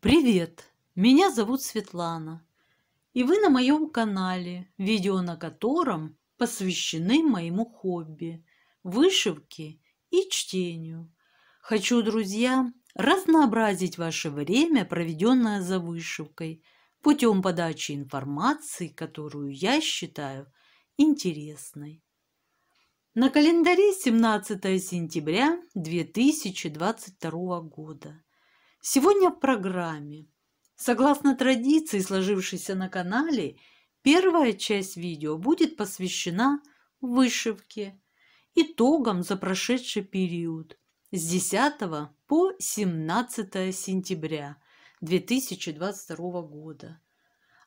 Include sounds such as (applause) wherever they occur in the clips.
Привет! Меня зовут Светлана. И вы на моем канале, видео на котором посвящены моему хобби – вышивке и чтению. Хочу, друзья, разнообразить ваше время, проведенное за вышивкой, путем подачи информации, которую я считаю интересной. На календаре 17 сентября 2022 года. Сегодня в программе. Согласно традиции, сложившейся на канале, первая часть видео будет посвящена вышивке, итогам за прошедший период с 10 по 17 сентября 2022 года.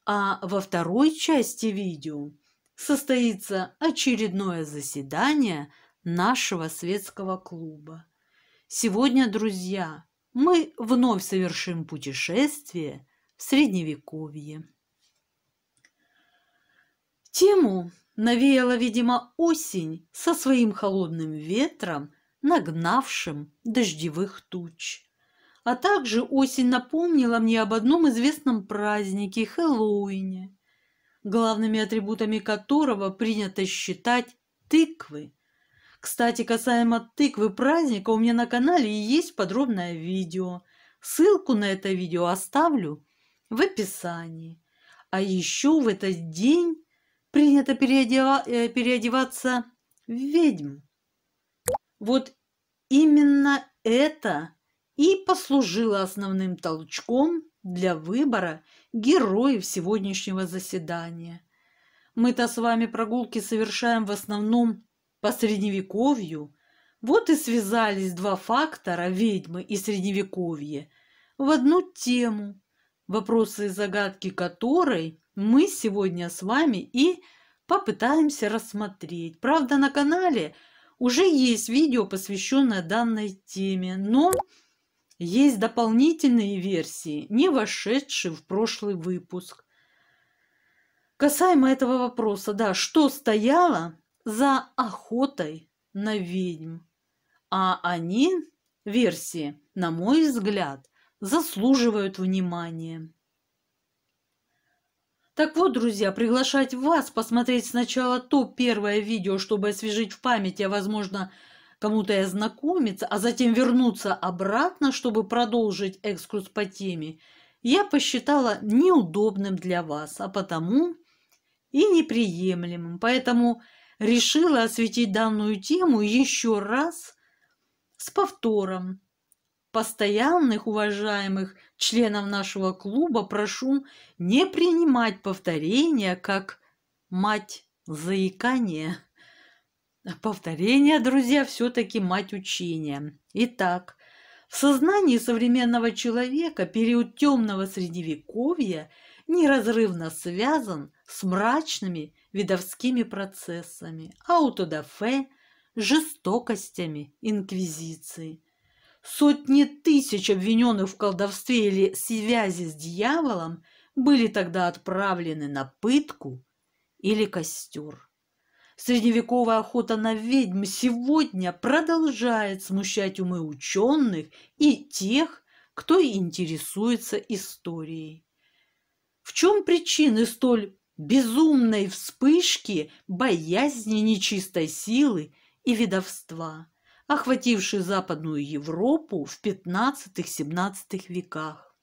А во второй части видео состоится очередное заседание нашего светского клуба. Сегодня, друзья, мы вновь совершим путешествие в Средневековье. Тему навеяла, видимо, осень со своим холодным ветром, нагнавшим дождевых туч. А также осень напомнила мне об одном известном празднике – Хэллоуине, главными атрибутами которого принято считать тыквы – кстати, касаемо тыквы праздника, у меня на канале есть подробное видео. Ссылку на это видео оставлю в описании. А еще в этот день принято переодева э, переодеваться в ведьм. Вот именно это и послужило основным толчком для выбора героев сегодняшнего заседания. Мы-то с вами прогулки совершаем в основном по средневековью. Вот и связались два фактора ведьмы и средневековье в одну тему, вопросы и загадки которой мы сегодня с вами и попытаемся рассмотреть. Правда, на канале уже есть видео, посвященное данной теме, но есть дополнительные версии, не вошедшие в прошлый выпуск. Касаемо этого вопроса, да, что стояло за охотой на ведьм. А они, версии, на мой взгляд, заслуживают внимания. Так вот, друзья, приглашать вас посмотреть сначала то первое видео, чтобы освежить в памяти, а возможно, кому-то и ознакомиться, а затем вернуться обратно, чтобы продолжить экскурс по теме, я посчитала неудобным для вас, а потому и неприемлемым. Поэтому решила осветить данную тему еще раз с повтором. Постоянных уважаемых членов нашего клуба прошу не принимать повторения как мать заикания. Повторение, друзья, все-таки мать учения. Итак, в сознании современного человека период темного средневековья неразрывно связан с мрачными видовскими процессами, аутодафе, жестокостями инквизиции. Сотни тысяч обвиненных в колдовстве или связи с дьяволом были тогда отправлены на пытку или костер. Средневековая охота на ведьм сегодня продолжает смущать умы ученых и тех, кто интересуется историей. В чем причины столь безумной вспышки боязни нечистой силы и ведовства, охватившей Западную Европу в XV-XVII веках.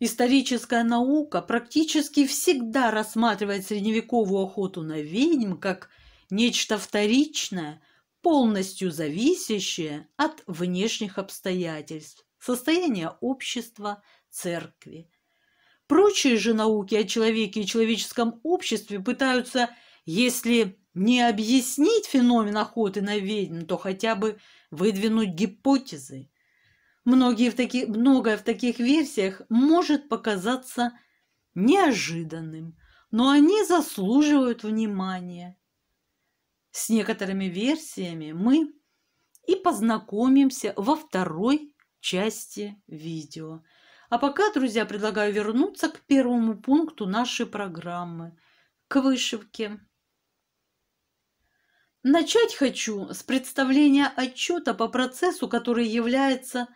Историческая наука практически всегда рассматривает средневековую охоту на ведьм как нечто вторичное, полностью зависящее от внешних обстоятельств, состояния общества, церкви, Прочие же науки о человеке и человеческом обществе пытаются, если не объяснить феномен охоты на ведьм, то хотя бы выдвинуть гипотезы. Многие в таки, многое в таких версиях может показаться неожиданным, но они заслуживают внимания. С некоторыми версиями мы и познакомимся во второй части видео – а пока, друзья, предлагаю вернуться к первому пункту нашей программы – к вышивке. Начать хочу с представления отчета по процессу, который является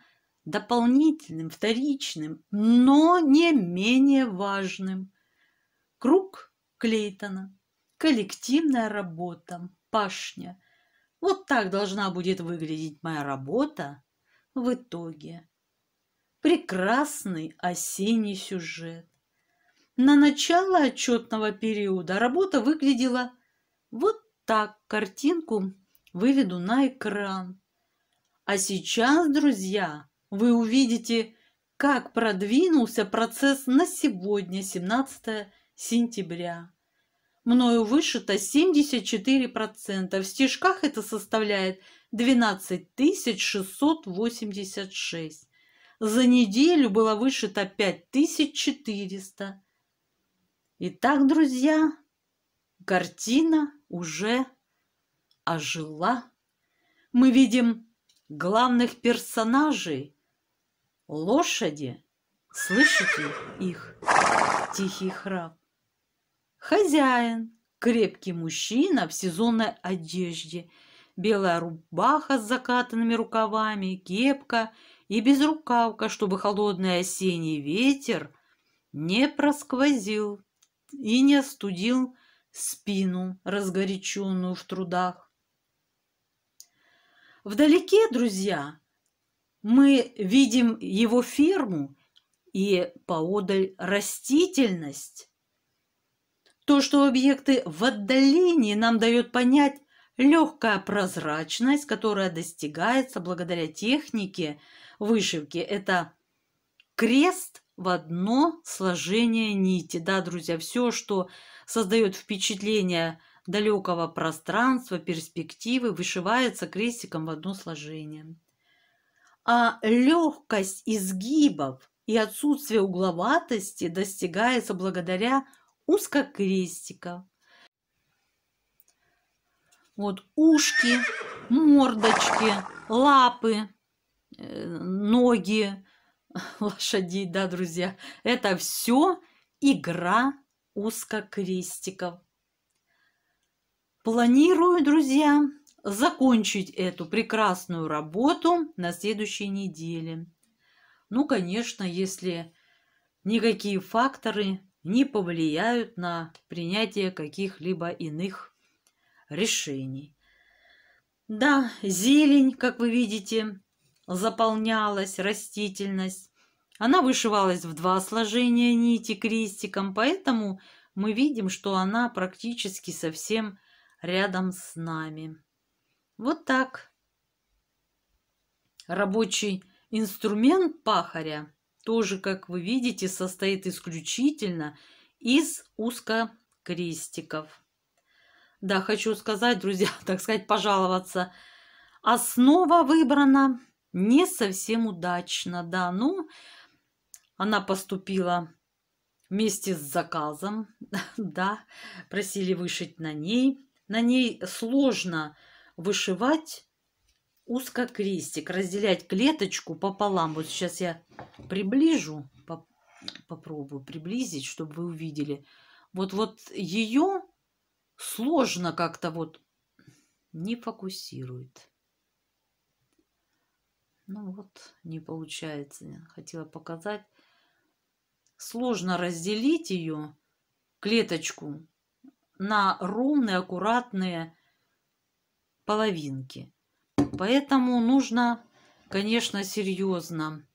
дополнительным, вторичным, но не менее важным. Круг Клейтона. Коллективная работа. Пашня. Вот так должна будет выглядеть моя работа в итоге. Прекрасный осенний сюжет. На начало отчетного периода работа выглядела вот так. Картинку выведу на экран. А сейчас, друзья, вы увидите, как продвинулся процесс на сегодня, 17 сентября. Мною вышито 74%. В стишках это составляет 12 686. За неделю было вышито 5400. Итак, друзья, картина уже ожила. Мы видим главных персонажей – лошади. Слышите их тихий храп? Хозяин – крепкий мужчина в сезонной одежде, белая рубаха с закатанными рукавами, кепка и безрукавка, чтобы холодный осенний ветер не просквозил и не остудил спину, разгоряченную в трудах. Вдалеке, друзья, мы видим его ферму и поодаль растительность. То, что объекты в отдалении нам дает понять легкая прозрачность, которая достигается благодаря технике вышивки. Это крест в одно сложение нити. Да, друзья, все, что создает впечатление далекого пространства, перспективы, вышивается крестиком в одно сложение. А легкость изгибов и отсутствие угловатости достигается благодаря узкокрестиков. Вот ушки, мордочки, лапы, ноги, (laughs) лошадей, да, друзья. Это все игра узкокрестиков. Планирую, друзья, закончить эту прекрасную работу на следующей неделе. Ну, конечно, если никакие факторы не повлияют на принятие каких-либо иных решений. Да, зелень, как вы видите, заполнялась, растительность. Она вышивалась в два сложения нити крестиком, поэтому мы видим, что она практически совсем рядом с нами. Вот так. Рабочий инструмент пахаря тоже, как вы видите, состоит исключительно из узкокрестиков. Да, хочу сказать, друзья, (laughs) так сказать, пожаловаться. Основа выбрана не совсем удачно, да, ну, она поступила вместе с заказом, (laughs) да, просили вышить на ней. На ней сложно вышивать узкокрестик, разделять клеточку пополам. Вот сейчас я приближу, поп попробую приблизить, чтобы вы увидели. Вот, вот ее сложно как-то вот не фокусирует. Ну вот, не получается. Хотела показать. Сложно разделить ее, клеточку, на ровные, аккуратные половинки. Поэтому нужно, конечно, серьезно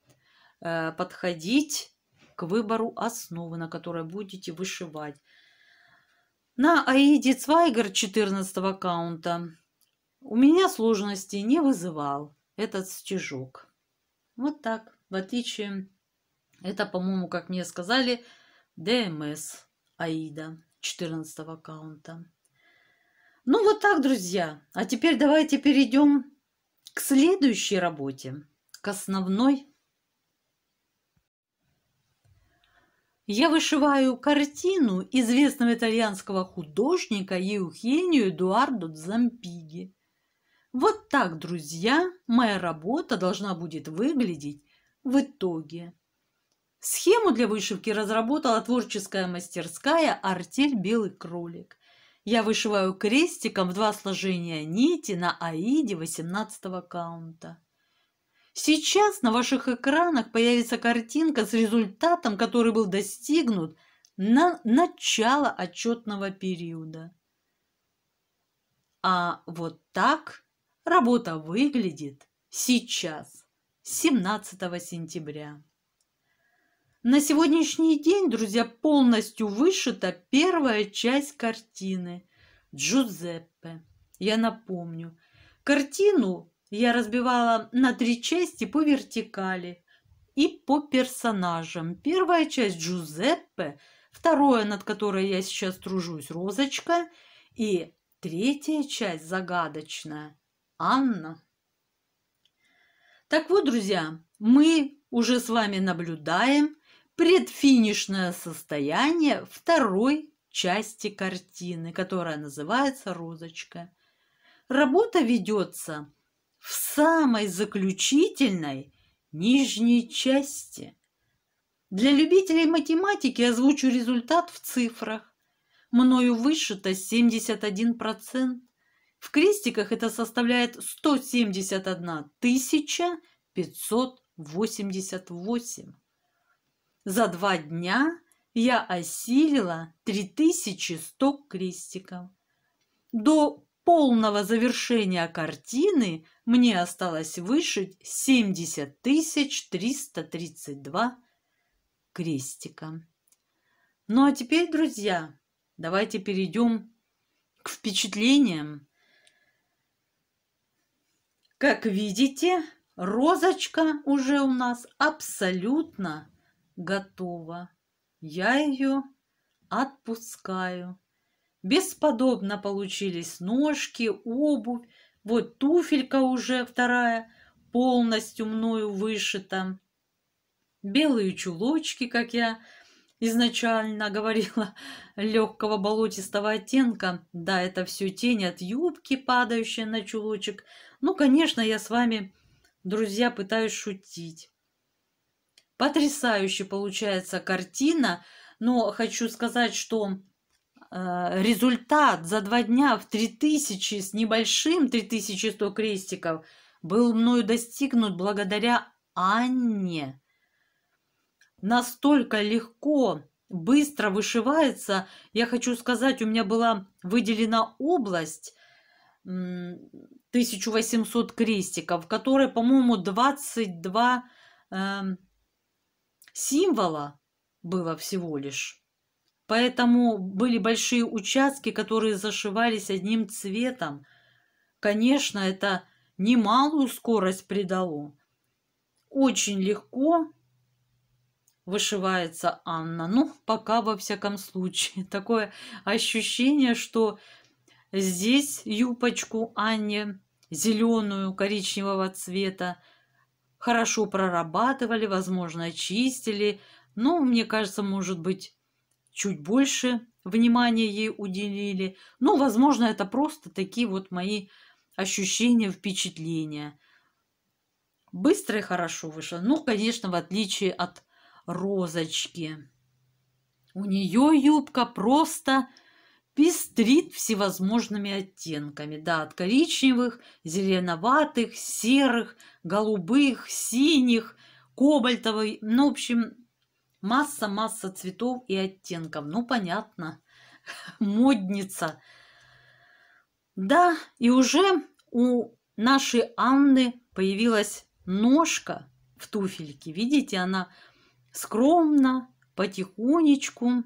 э, подходить к выбору основы, на которой будете вышивать. На Аиде Цвайгер 14 аккаунта у меня сложности не вызывал этот стежок. Вот так, в отличие, это, по-моему, как мне сказали, ДМС Аида 14 аккаунта. Ну вот так, друзья. А теперь давайте перейдем к следующей работе, к основной. Я вышиваю картину известного итальянского художника Еухению Эдуардо Дзампиги. Вот так, друзья, моя работа должна будет выглядеть в итоге. Схему для вышивки разработала творческая мастерская «Артель Белый кролик». Я вышиваю крестиком в два сложения нити на аиде 18 аккаунта. Сейчас на ваших экранах появится картинка с результатом, который был достигнут на начало отчетного периода. А вот так работа выглядит сейчас, 17 сентября. На сегодняшний день, друзья, полностью вышита первая часть картины Джузеппе. Я напомню, картину я разбивала на три части по вертикали и по персонажам. Первая часть Джузеппе, второе, над которой я сейчас тружусь, Розочка, и третья часть загадочная, Анна. Так вот, друзья, мы уже с вами наблюдаем предфинишное состояние второй части картины, которая называется «Розочка». Работа ведется в самой заключительной нижней части. Для любителей математики озвучу результат в цифрах. Мною вышито 71%. В крестиках это составляет 171 588. За два дня я осилила 3100 крестиков. До полного завершения картины мне осталось вышить 70 332 крестика. Ну а теперь, друзья, давайте перейдем к впечатлениям. Как видите, розочка уже у нас абсолютно готова. Я ее отпускаю. Бесподобно получились ножки, обувь. Вот туфелька уже вторая, полностью мною вышита. Белые чулочки, как я изначально говорила, (laughs) легкого болотистого оттенка. Да, это все тень от юбки, падающая на чулочек. Ну, конечно, я с вами, друзья, пытаюсь шутить. Потрясающе получается картина, но хочу сказать, что э, результат за два дня в 3000 с небольшим, 3100 крестиков, был мною достигнут благодаря Анне. Настолько легко, быстро вышивается. Я хочу сказать, у меня была выделена область 1800 крестиков, в которой, по-моему, 22 символа было всего лишь. Поэтому были большие участки, которые зашивались одним цветом. Конечно, это немалую скорость придало. Очень легко вышивается Анна. Ну, пока во всяком случае. (laughs) Такое ощущение, что здесь юбочку Анне зеленую, коричневого цвета, хорошо прорабатывали, возможно, чистили, но, мне кажется, может быть, чуть больше внимания ей уделили. Но, возможно, это просто такие вот мои ощущения, впечатления. Быстро и хорошо вышло. Ну, конечно, в отличие от розочки. У нее юбка просто пестрит всевозможными оттенками, да, от коричневых, зеленоватых, серых, голубых, синих, кобальтовый, ну, в общем, масса-масса цветов и оттенков, ну, понятно, (laughs) модница. Да, и уже у нашей Анны появилась ножка в туфельке, видите, она скромно, потихонечку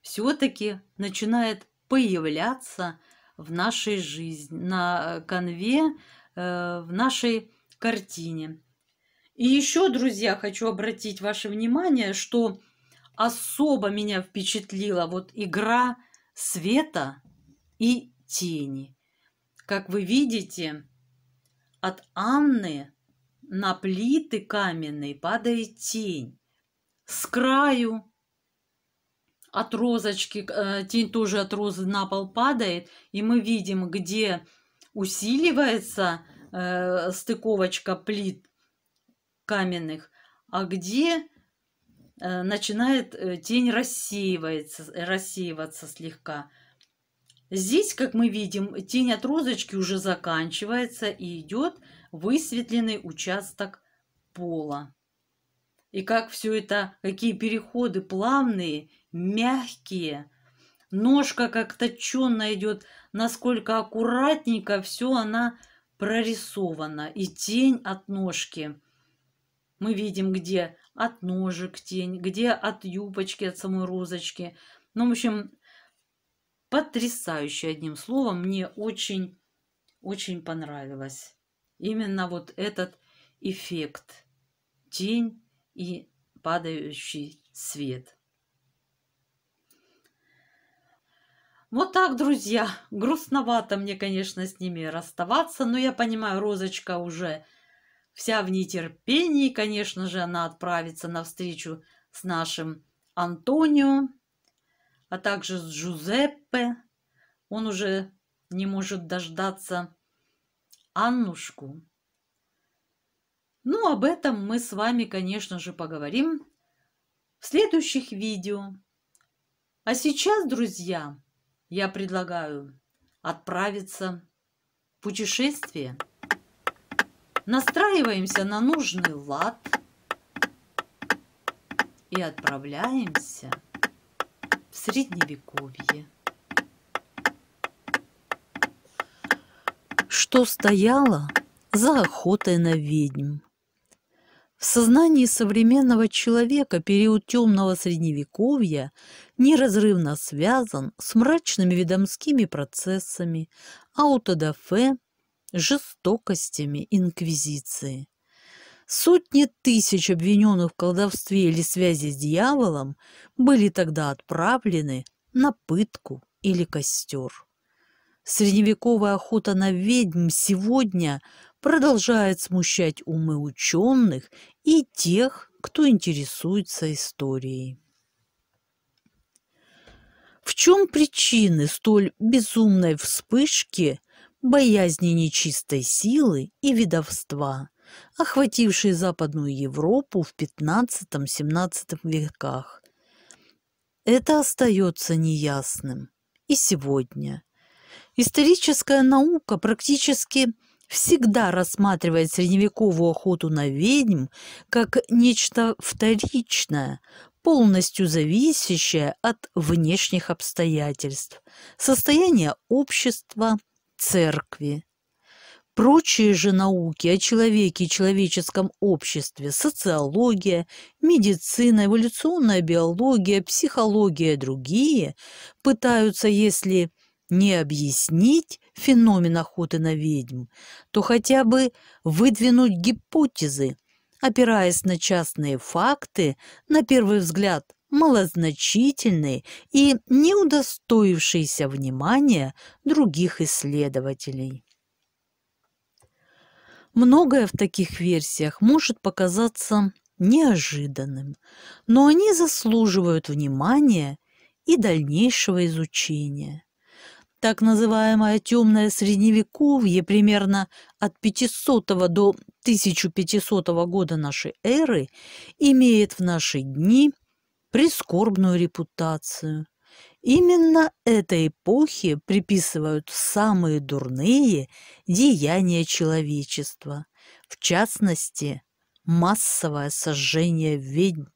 все-таки начинает появляться в нашей жизни, на конве, э, в нашей картине. И еще, друзья, хочу обратить ваше внимание, что особо меня впечатлила вот игра света и тени. Как вы видите, от Анны на плиты каменные падает тень. С краю от розочки, э, тень тоже от розы на пол падает, и мы видим, где усиливается э, стыковочка плит каменных, а где э, начинает тень рассеиваться, рассеиваться слегка. Здесь, как мы видим, тень от розочки уже заканчивается и идет высветленный участок пола. И как все это, какие переходы плавные, мягкие. Ножка как точенно идет, насколько аккуратненько все она прорисована. И тень от ножки. Мы видим, где от ножек тень, где от юбочки, от самой розочки. Ну, в общем, потрясающе, одним словом. Мне очень, очень понравилось. Именно вот этот эффект. Тень и падающий свет. Вот так, друзья. Грустновато мне, конечно, с ними расставаться, но я понимаю, Розочка уже вся в нетерпении. Конечно же, она отправится на встречу с нашим Антонио, а также с Джузеппе. Он уже не может дождаться Аннушку. Ну, об этом мы с вами, конечно же, поговорим в следующих видео. А сейчас, друзья, я предлагаю отправиться в путешествие. Настраиваемся на нужный лад и отправляемся в Средневековье. Что стояло за охотой на ведьм? В сознании современного человека период темного средневековья неразрывно связан с мрачными ведомскими процессами, аутодафе, жестокостями инквизиции. Сотни тысяч обвиненных в колдовстве или связи с дьяволом были тогда отправлены на пытку или костер. Средневековая охота на ведьм сегодня продолжает смущать умы ученых и тех, кто интересуется историей. В чем причины столь безумной вспышки боязни нечистой силы и ведовства, охватившей Западную Европу в XV-XVII веках? Это остается неясным и сегодня. Историческая наука практически всегда рассматривает средневековую охоту на ведьм как нечто вторичное, полностью зависящее от внешних обстоятельств, состояния общества, церкви. Прочие же науки о человеке и человеческом обществе, социология, медицина, эволюционная биология, психология и другие пытаются, если не объяснить феномен охоты на ведьм, то хотя бы выдвинуть гипотезы, опираясь на частные факты, на первый взгляд малозначительные и не удостоившиеся внимания других исследователей. Многое в таких версиях может показаться неожиданным, но они заслуживают внимания и дальнейшего изучения так называемое темное средневековье примерно от 500 до 1500 года нашей эры имеет в наши дни прискорбную репутацию. Именно этой эпохе приписывают самые дурные деяния человечества, в частности, массовое сожжение ведьм.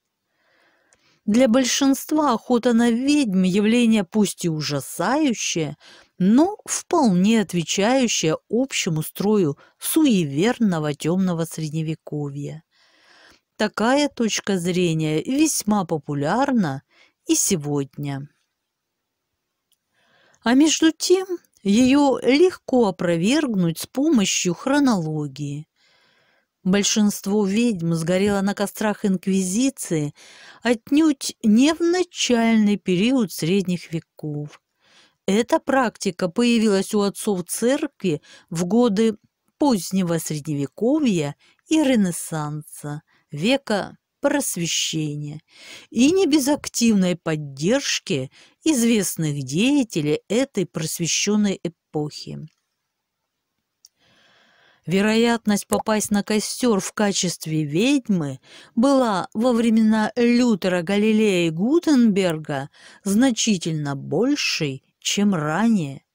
Для большинства охота на ведьм – явление пусть и ужасающее, но вполне отвечающее общему строю суеверного темного средневековья. Такая точка зрения весьма популярна и сегодня. А между тем ее легко опровергнуть с помощью хронологии. Большинство ведьм сгорело на кострах Инквизиции отнюдь не в начальный период средних веков. Эта практика появилась у отцов церкви в годы позднего Средневековья и Ренессанса, века просвещения, и не без активной поддержки известных деятелей этой просвещенной эпохи. Вероятность попасть на костер в качестве ведьмы была во времена Лютера, Галилея и Гутенберга значительно большей, чем ранее.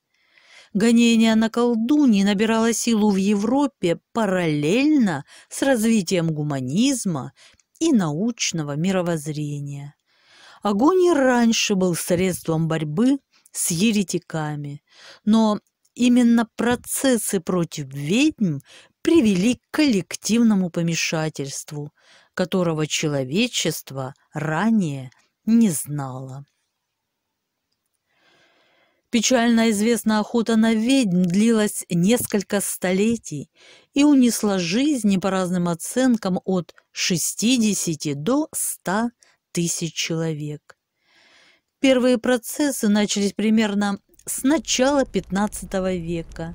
Гонение на колдуньи набирало силу в Европе параллельно с развитием гуманизма и научного мировоззрения. Огонь и раньше был средством борьбы с еретиками, но именно процессы против ведьм привели к коллективному помешательству, которого человечество ранее не знало. Печально известная охота на ведьм длилась несколько столетий и унесла жизни по разным оценкам от 60 до 100 тысяч человек. Первые процессы начались примерно с начала XV века.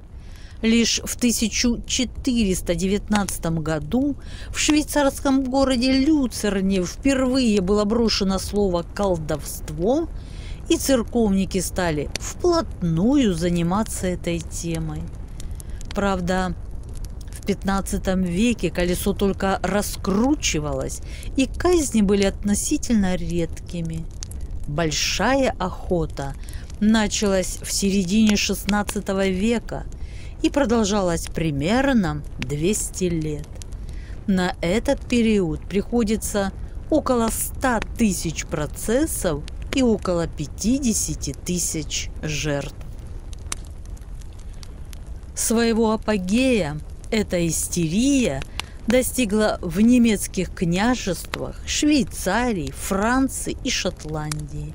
Лишь в 1419 году в швейцарском городе Люцерне впервые было брошено слово «колдовство», и церковники стали вплотную заниматься этой темой. Правда, в XV веке колесо только раскручивалось, и казни были относительно редкими. Большая охота началась в середине XVI века и продолжалась примерно 200 лет. На этот период приходится около 100 тысяч процессов и около 50 тысяч жертв. Своего апогея эта истерия достигла в немецких княжествах, Швейцарии, Франции и Шотландии,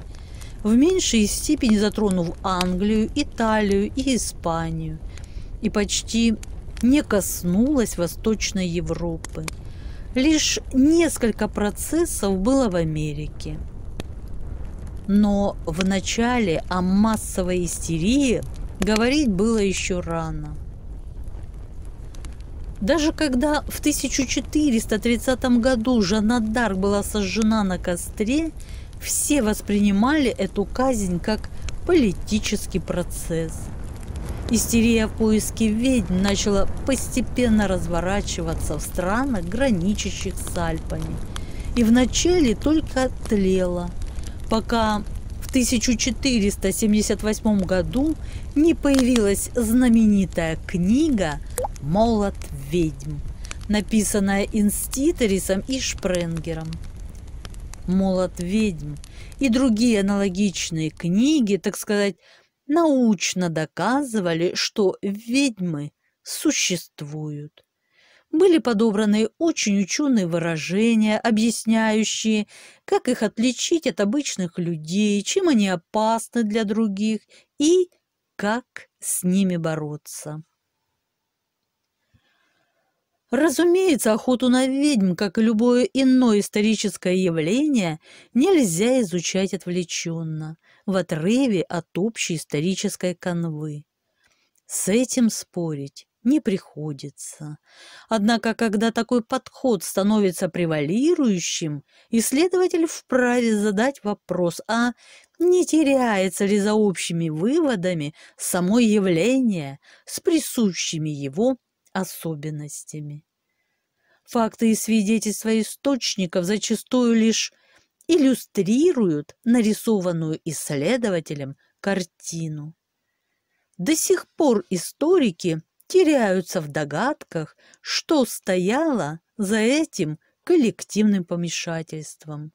в меньшей степени затронув Англию, Италию и Испанию, и почти не коснулась Восточной Европы. Лишь несколько процессов было в Америке – но в начале о массовой истерии говорить было еще рано. Даже когда в 1430 году Жанна Дарк была сожжена на костре, все воспринимали эту казнь как политический процесс. Истерия в поиске ведьм начала постепенно разворачиваться в странах, граничащих с Альпами, и вначале только тлела – пока в 1478 году не появилась знаменитая книга «Молот ведьм», написанная Инститорисом и Шпренгером. «Молот ведьм» и другие аналогичные книги, так сказать, научно доказывали, что ведьмы существуют были подобраны очень ученые выражения, объясняющие, как их отличить от обычных людей, чем они опасны для других и как с ними бороться. Разумеется, охоту на ведьм, как и любое иное историческое явление, нельзя изучать отвлеченно, в отрыве от общей исторической канвы. С этим спорить не приходится. Однако, когда такой подход становится превалирующим, исследователь вправе задать вопрос, а не теряется ли за общими выводами само явление с присущими его особенностями. Факты и свидетельства источников зачастую лишь иллюстрируют нарисованную исследователем картину. До сих пор историки теряются в догадках, что стояло за этим коллективным помешательством.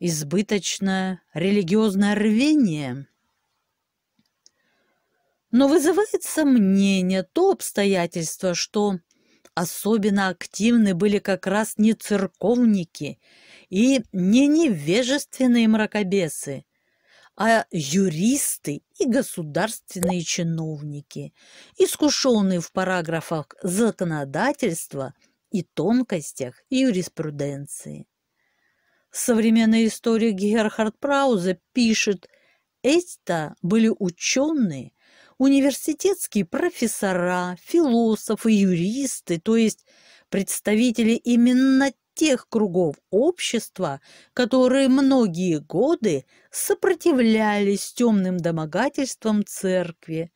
Избыточное религиозное рвение. Но вызывает сомнение то обстоятельство, что особенно активны были как раз не церковники и не невежественные мракобесы, а юристы и государственные чиновники, искушенные в параграфах законодательства и тонкостях юриспруденции. Современный историк Герхард Праузе пишет, это были ученые, университетские профессора, философы, юристы, то есть представители именно тех кругов общества, которые многие годы сопротивлялись темным домогательствам церкви,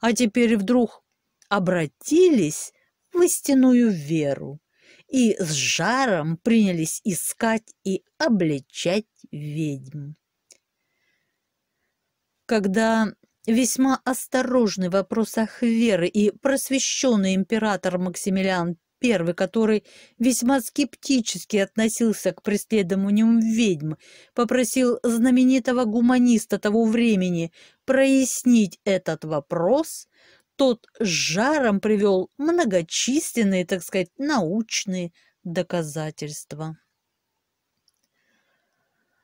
а теперь вдруг обратились в истинную веру и с жаром принялись искать и обличать ведьм. Когда весьма осторожный в вопросах веры и просвещенный император Максимилиан I, который весьма скептически относился к преследованию ведьм, попросил знаменитого гуманиста того времени прояснить этот вопрос, тот с жаром привел многочисленные, так сказать, научные доказательства.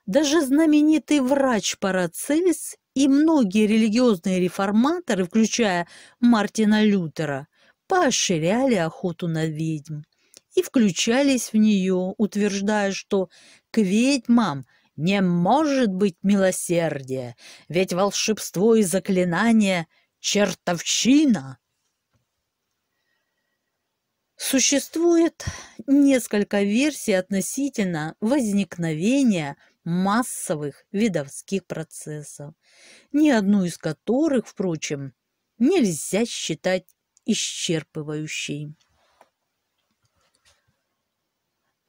Даже знаменитый врач Парацельс и многие религиозные реформаторы, включая Мартина Лютера, поощряли охоту на ведьм и включались в нее, утверждая, что к ведьмам не может быть милосердия, ведь волшебство и заклинание — чертовщина. Существует несколько версий относительно возникновения массовых видовских процессов, ни одну из которых, впрочем, нельзя считать исчерпывающей.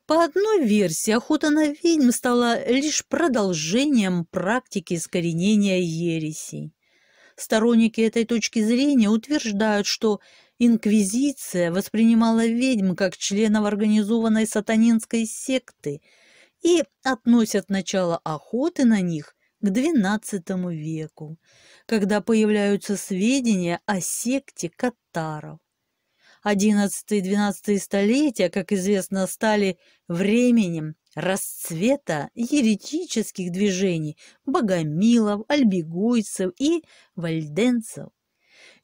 По одной версии, охота на ведьм стала лишь продолжением практики искоренения ересей. Сторонники этой точки зрения утверждают, что инквизиция воспринимала ведьм как членов организованной сатанинской секты и относят начало охоты на них к XII веку, когда появляются сведения о секте катаров. XI-XII столетия, как известно, стали временем расцвета еретических движений богомилов, альбегойцев и вальденцев.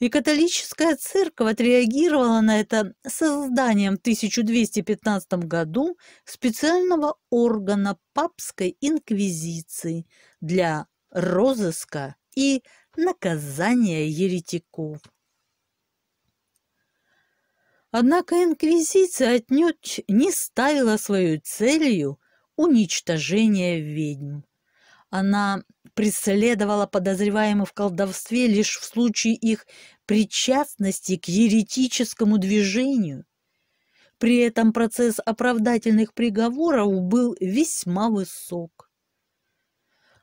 И католическая церковь отреагировала на это созданием в 1215 году специального органа папской инквизиции для розыска и наказания еретиков. Однако инквизиция отнюдь не ставила своей целью уничтожение ведьм. Она преследовала подозреваемых в колдовстве лишь в случае их причастности к еретическому движению. При этом процесс оправдательных приговоров был весьма высок.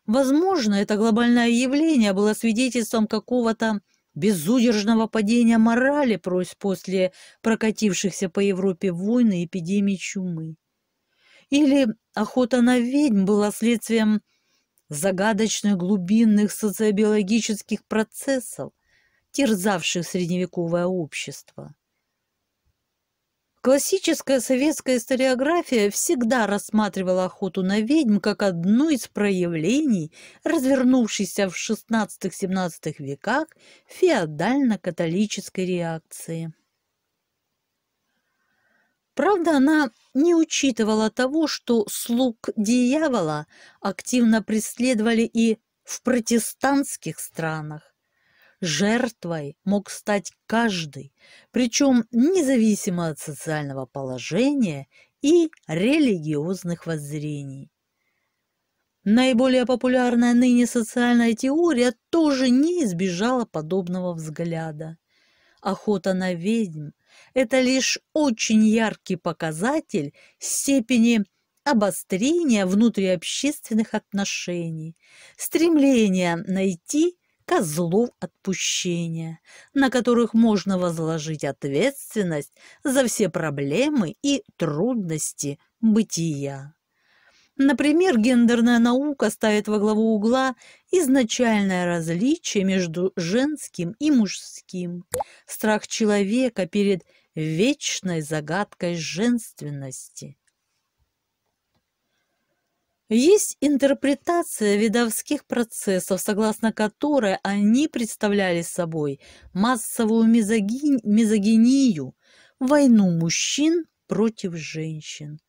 Возможно, это глобальное явление было свидетельством какого-то безудержного падения морали после прокатившихся по Европе войн и эпидемии чумы. Или охота на ведьм была следствием загадочных глубинных социобиологических процессов, терзавших средневековое общество. Классическая советская историография всегда рассматривала охоту на ведьм как одно из проявлений, развернувшейся в XVI-XVII веках феодально-католической реакции. Правда, она не учитывала того, что слуг дьявола активно преследовали и в протестантских странах. Жертвой мог стать каждый, причем независимо от социального положения и религиозных воззрений. Наиболее популярная ныне социальная теория тоже не избежала подобного взгляда. Охота на ведьм это лишь очень яркий показатель степени обострения внутриобщественных отношений, стремления найти козлов отпущения, на которых можно возложить ответственность за все проблемы и трудности бытия. Например, гендерная наука ставит во главу угла изначальное различие между женским и мужским, страх человека перед вечной загадкой женственности. Есть интерпретация видовских процессов, согласно которой они представляли собой массовую мизогинь, мизогинию, войну мужчин против женщин.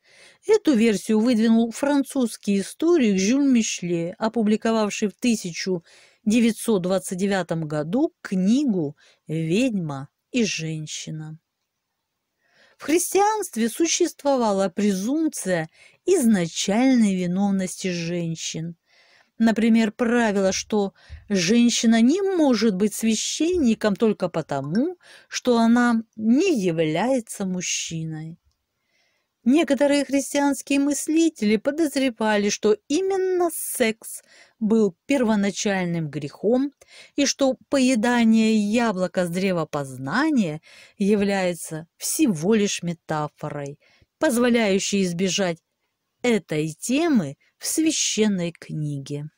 Эту версию выдвинул французский историк Жюль Мишле, опубликовавший в 1929 году книгу «Ведьма и женщина». В христианстве существовала презумпция изначальной виновности женщин. Например, правило, что женщина не может быть священником только потому, что она не является мужчиной. Некоторые христианские мыслители подозревали, что именно секс был первоначальным грехом и что поедание яблока с древа познания является всего лишь метафорой, позволяющей избежать этой темы в священной книге.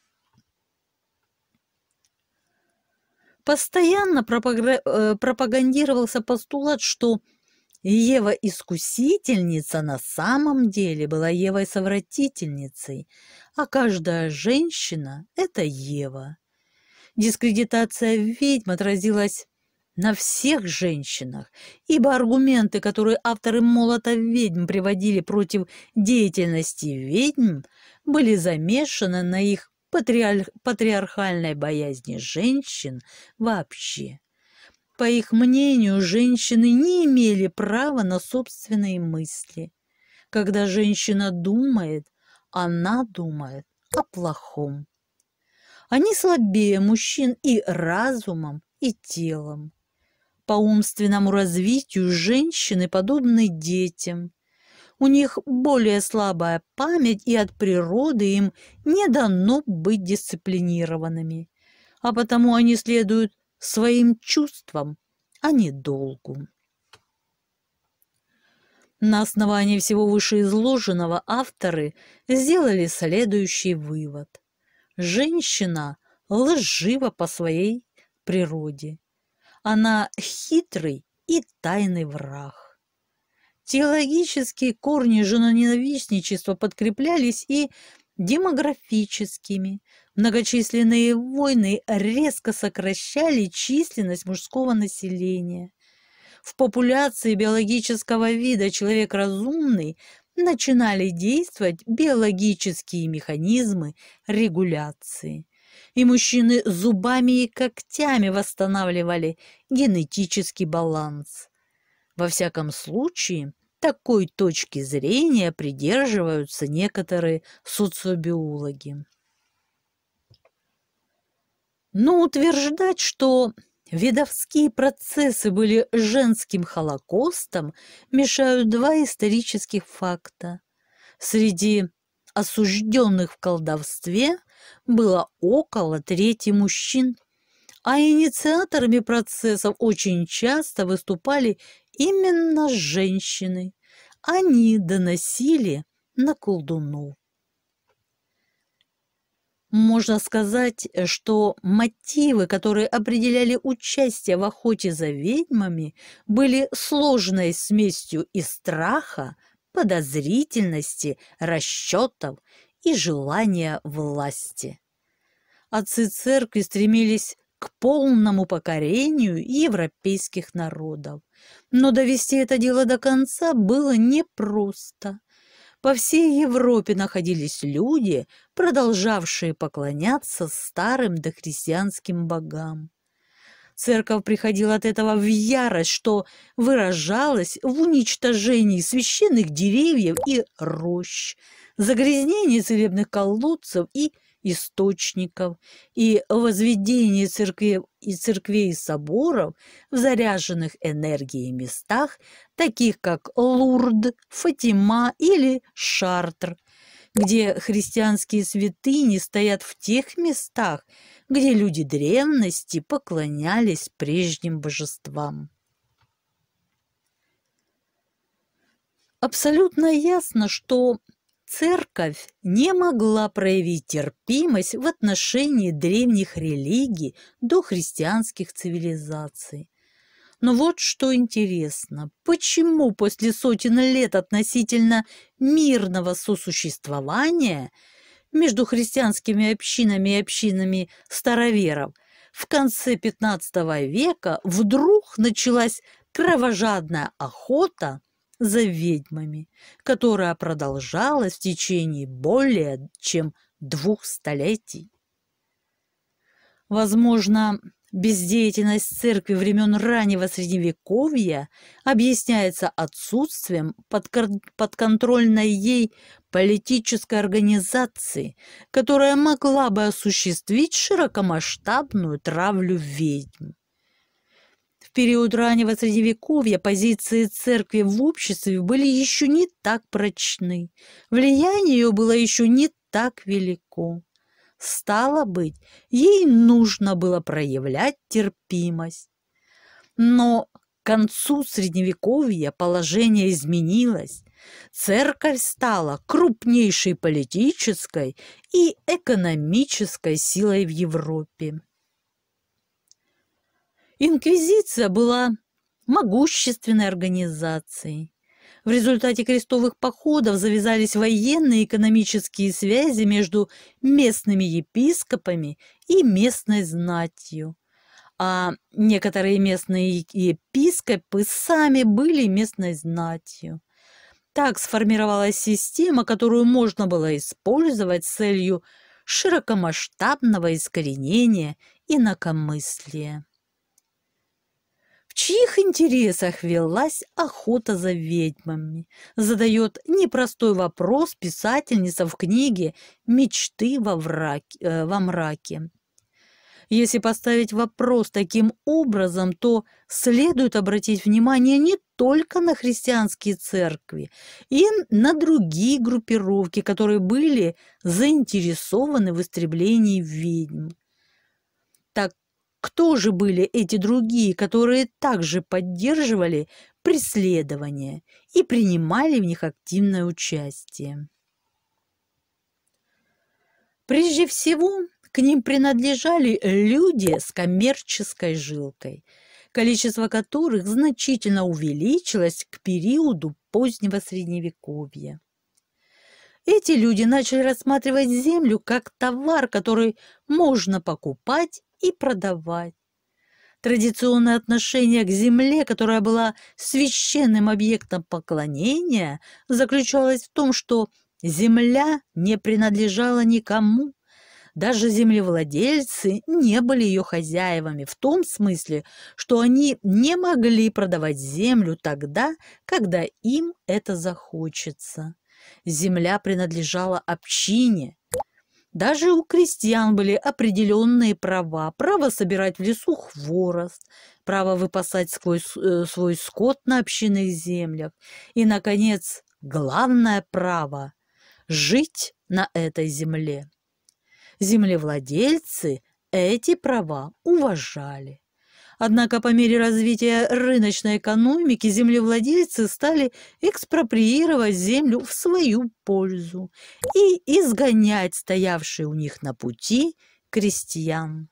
Постоянно э, пропагандировался постулат, что Ева-искусительница на самом деле была Евой-совратительницей, а каждая женщина – это Ева. Дискредитация ведьм отразилась на всех женщинах, ибо аргументы, которые авторы «Молота ведьм» приводили против деятельности ведьм, были замешаны на их патриар... патриархальной боязни женщин вообще. По их мнению, женщины не имели права на собственные мысли. Когда женщина думает, она думает о плохом. Они слабее мужчин и разумом, и телом. По умственному развитию женщины подобны детям. У них более слабая память, и от природы им не дано быть дисциплинированными. А потому они следуют своим чувствам, а не долгу. На основании всего вышеизложенного авторы сделали следующий вывод. Женщина лжива по своей природе. Она хитрый и тайный враг. Теологические корни женоненавистничества подкреплялись и демографическими. Многочисленные войны резко сокращали численность мужского населения. В популяции биологического вида человек разумный начинали действовать биологические механизмы регуляции. И мужчины зубами и когтями восстанавливали генетический баланс. Во всяком случае, такой точки зрения придерживаются некоторые социобиологи. Но утверждать, что видовские процессы были женским холокостом, мешают два исторических факта. Среди осужденных в колдовстве было около трети мужчин, а инициаторами процессов очень часто выступали именно женщины. Они доносили на колдунов. Можно сказать, что мотивы, которые определяли участие в охоте за ведьмами, были сложной смесью из страха, подозрительности, расчетов и желания власти. Отцы церкви стремились к полному покорению европейских народов. Но довести это дело до конца было непросто. По всей Европе находились люди, продолжавшие поклоняться старым дохристианским богам. Церковь приходила от этого в ярость, что выражалось в уничтожении священных деревьев и рощ, загрязнении целебных колодцев и источников и возведение церквей и церквей и соборов в заряженных энергией местах, таких как Лурд, Фатима или Шартр, где христианские святыни стоят в тех местах, где люди древности поклонялись прежним божествам. Абсолютно ясно, что Церковь не могла проявить терпимость в отношении древних религий до христианских цивилизаций. Но вот что интересно, почему после сотен лет относительно мирного сосуществования между христианскими общинами и общинами староверов в конце XV века вдруг началась кровожадная охота – за ведьмами, которая продолжалась в течение более чем двух столетий. Возможно, бездеятельность церкви времен раннего Средневековья объясняется отсутствием подконтрольной ей политической организации, которая могла бы осуществить широкомасштабную травлю ведьм. В период раннего Средневековья позиции церкви в обществе были еще не так прочны, влияние ее было еще не так велико. Стало быть, ей нужно было проявлять терпимость. Но к концу Средневековья положение изменилось. Церковь стала крупнейшей политической и экономической силой в Европе. Инквизиция была могущественной организацией. В результате крестовых походов завязались военные и экономические связи между местными епископами и местной знатью. А некоторые местные епископы сами были местной знатью. Так сформировалась система, которую можно было использовать с целью широкомасштабного искоренения инакомыслия. Чьих интересах велась охота за ведьмами? Задает непростой вопрос писательница в книге «Мечты во, враке, э, во мраке». Если поставить вопрос таким образом, то следует обратить внимание не только на христианские церкви и на другие группировки, которые были заинтересованы в истреблении ведьм. Кто же были эти другие, которые также поддерживали преследования и принимали в них активное участие? Прежде всего, к ним принадлежали люди с коммерческой жилкой, количество которых значительно увеличилось к периоду позднего Средневековья. Эти люди начали рассматривать землю как товар, который можно покупать и продавать. Традиционное отношение к земле, которая была священным объектом поклонения, заключалось в том, что земля не принадлежала никому. Даже землевладельцы не были ее хозяевами в том смысле, что они не могли продавать землю тогда, когда им это захочется. Земля принадлежала общине, даже у крестьян были определенные права. Право собирать в лесу хворост, право выпасать свой, э, свой скот на общинных землях. И, наконец, главное право – жить на этой земле. Землевладельцы эти права уважали. Однако по мере развития рыночной экономики землевладельцы стали экспроприировать землю в свою пользу и изгонять стоявшие у них на пути крестьян.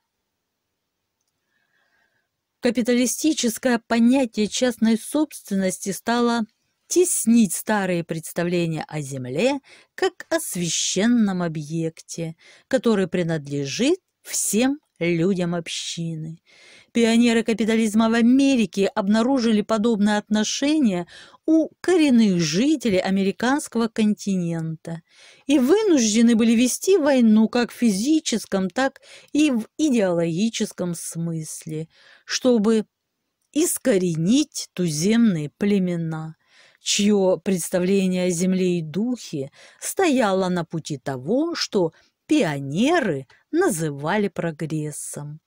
Капиталистическое понятие частной собственности стало теснить старые представления о земле как о священном объекте, который принадлежит всем людям общины. Пионеры капитализма в Америке обнаружили подобное отношение у коренных жителей американского континента и вынуждены были вести войну как в физическом, так и в идеологическом смысле, чтобы искоренить туземные племена чье представление о земле и духе стояло на пути того, что пионеры называли прогрессом.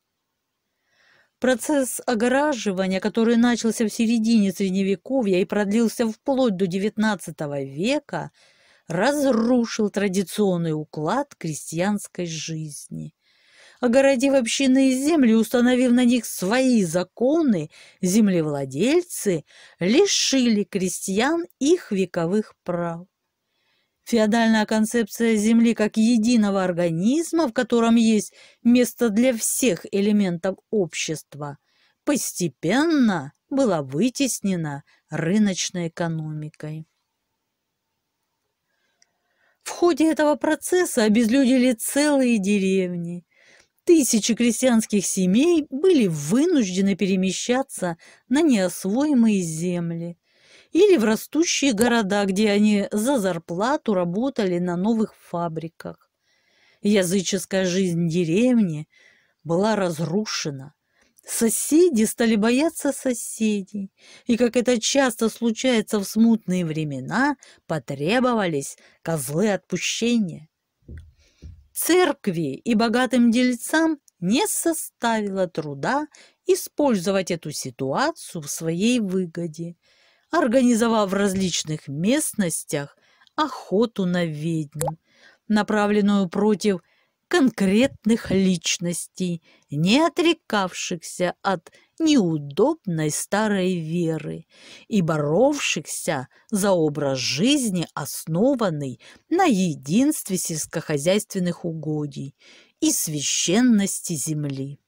Процесс огораживания, который начался в середине Средневековья и продлился вплоть до XIX века, разрушил традиционный уклад крестьянской жизни. Огородив общинные земли, установив на них свои законы, землевладельцы лишили крестьян их вековых прав. Феодальная концепция Земли как единого организма, в котором есть место для всех элементов общества, постепенно была вытеснена рыночной экономикой. В ходе этого процесса обезлюдили целые деревни. Тысячи крестьянских семей были вынуждены перемещаться на неосвоимые земли или в растущие города, где они за зарплату работали на новых фабриках. Языческая жизнь деревни была разрушена. Соседи стали бояться соседей, и, как это часто случается в смутные времена, потребовались козлы отпущения. Церкви и богатым дельцам не составило труда использовать эту ситуацию в своей выгоде, организовав в различных местностях охоту на ведьм, направленную против конкретных личностей, не отрекавшихся от неудобной старой веры и боровшихся за образ жизни, основанный на единстве сельскохозяйственных угодий и священности земли.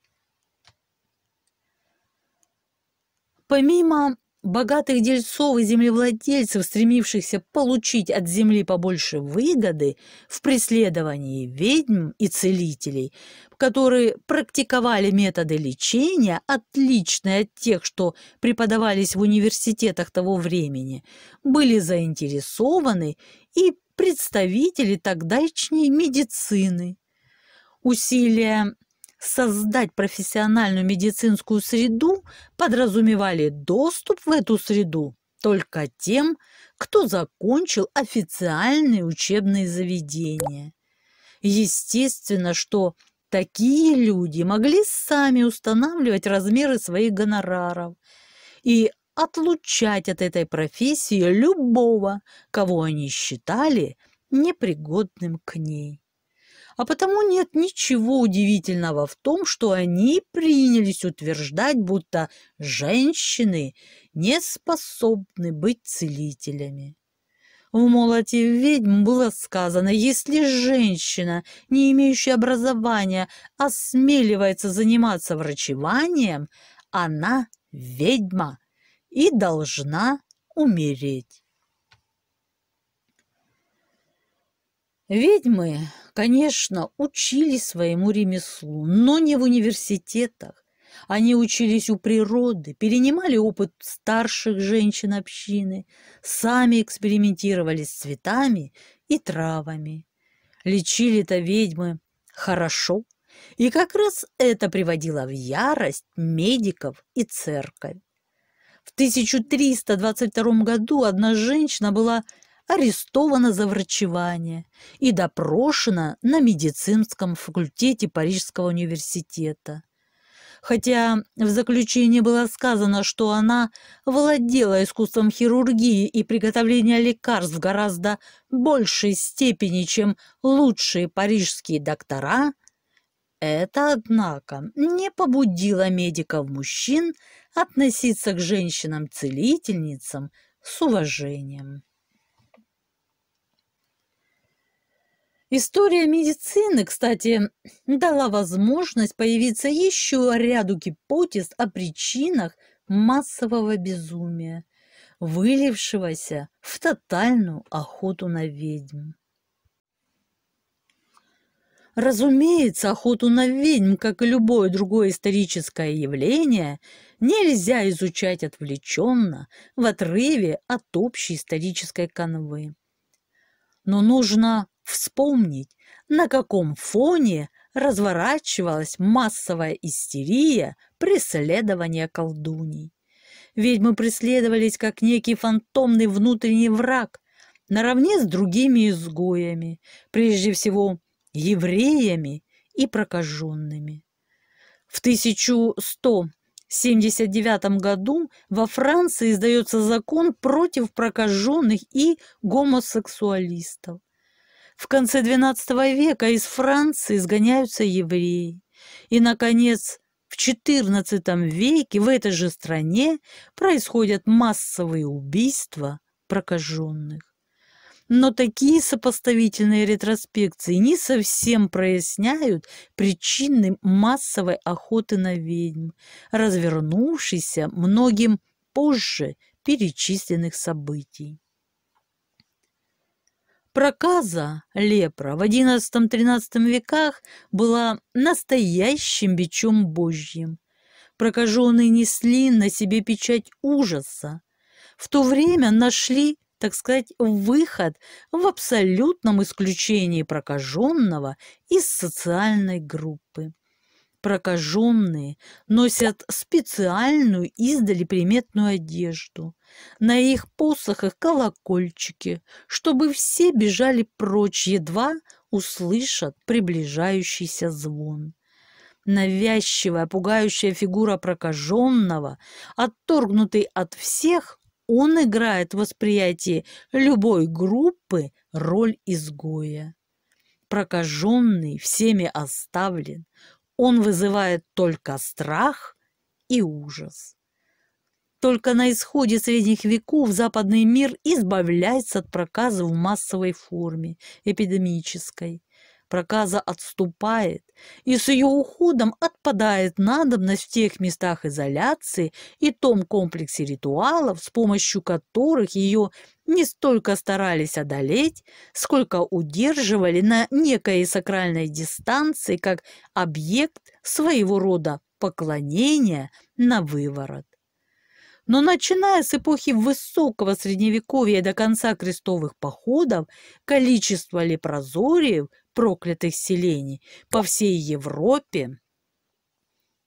Помимо богатых дельцов и землевладельцев, стремившихся получить от земли побольше выгоды в преследовании ведьм и целителей, которые практиковали методы лечения, отличные от тех, что преподавались в университетах того времени, были заинтересованы и представители тогдашней медицины. Усилия создать профессиональную медицинскую среду подразумевали доступ в эту среду только тем, кто закончил официальные учебные заведения. Естественно, что такие люди могли сами устанавливать размеры своих гонораров и отлучать от этой профессии любого, кого они считали непригодным к ней. А потому нет ничего удивительного в том, что они принялись утверждать, будто женщины не способны быть целителями. В «Молоте ведьм» было сказано, если женщина, не имеющая образования, осмеливается заниматься врачеванием, она ведьма и должна умереть. Ведьмы, конечно, учились своему ремеслу, но не в университетах. Они учились у природы, перенимали опыт старших женщин общины, сами экспериментировали с цветами и травами. Лечили-то ведьмы хорошо, и как раз это приводило в ярость медиков и церковь. В 1322 году одна женщина была арестована за врачевание и допрошена на медицинском факультете Парижского университета. Хотя в заключении было сказано, что она владела искусством хирургии и приготовления лекарств в гораздо большей степени, чем лучшие парижские доктора, это, однако, не побудило медиков-мужчин относиться к женщинам-целительницам с уважением. История медицины, кстати, дала возможность появиться еще ряду гипотез о причинах массового безумия, вылившегося в тотальную охоту на ведьм. Разумеется, охоту на ведьм, как и любое другое историческое явление, нельзя изучать отвлеченно, в отрыве от общей исторической канвы. Но нужно вспомнить, на каком фоне разворачивалась массовая истерия преследования колдуней. Ведьмы преследовались как некий фантомный внутренний враг, наравне с другими изгоями, прежде всего евреями и прокаженными. В 1179 году во Франции издается закон против прокаженных и гомосексуалистов. В конце XII века из Франции изгоняются евреи. И, наконец, в XIV веке в этой же стране происходят массовые убийства прокаженных. Но такие сопоставительные ретроспекции не совсем проясняют причины массовой охоты на ведьм, развернувшейся многим позже перечисленных событий. Проказа, лепра, в XI-XIII веках была настоящим бичом божьим. Прокаженные несли на себе печать ужаса. В то время нашли, так сказать, выход в абсолютном исключении прокаженного из социальной группы прокаженные носят специальную издали приметную одежду. На их посохах колокольчики, чтобы все бежали прочь, едва услышат приближающийся звон. навязчивая, пугающая фигура прокаженного, отторгнутый от всех, он играет в восприятии любой группы роль изгоя. Прокаженный, всеми оставлен, он вызывает только страх и ужас. Только на исходе средних веков западный мир избавляется от проказа в массовой форме, эпидемической проказа отступает, и с ее уходом отпадает надобность в тех местах изоляции и том комплексе ритуалов, с помощью которых ее не столько старались одолеть, сколько удерживали на некой сакральной дистанции как объект своего рода поклонения на выворот. Но начиная с эпохи высокого средневековья до конца крестовых походов, количество лепрозориев проклятых селений по всей Европе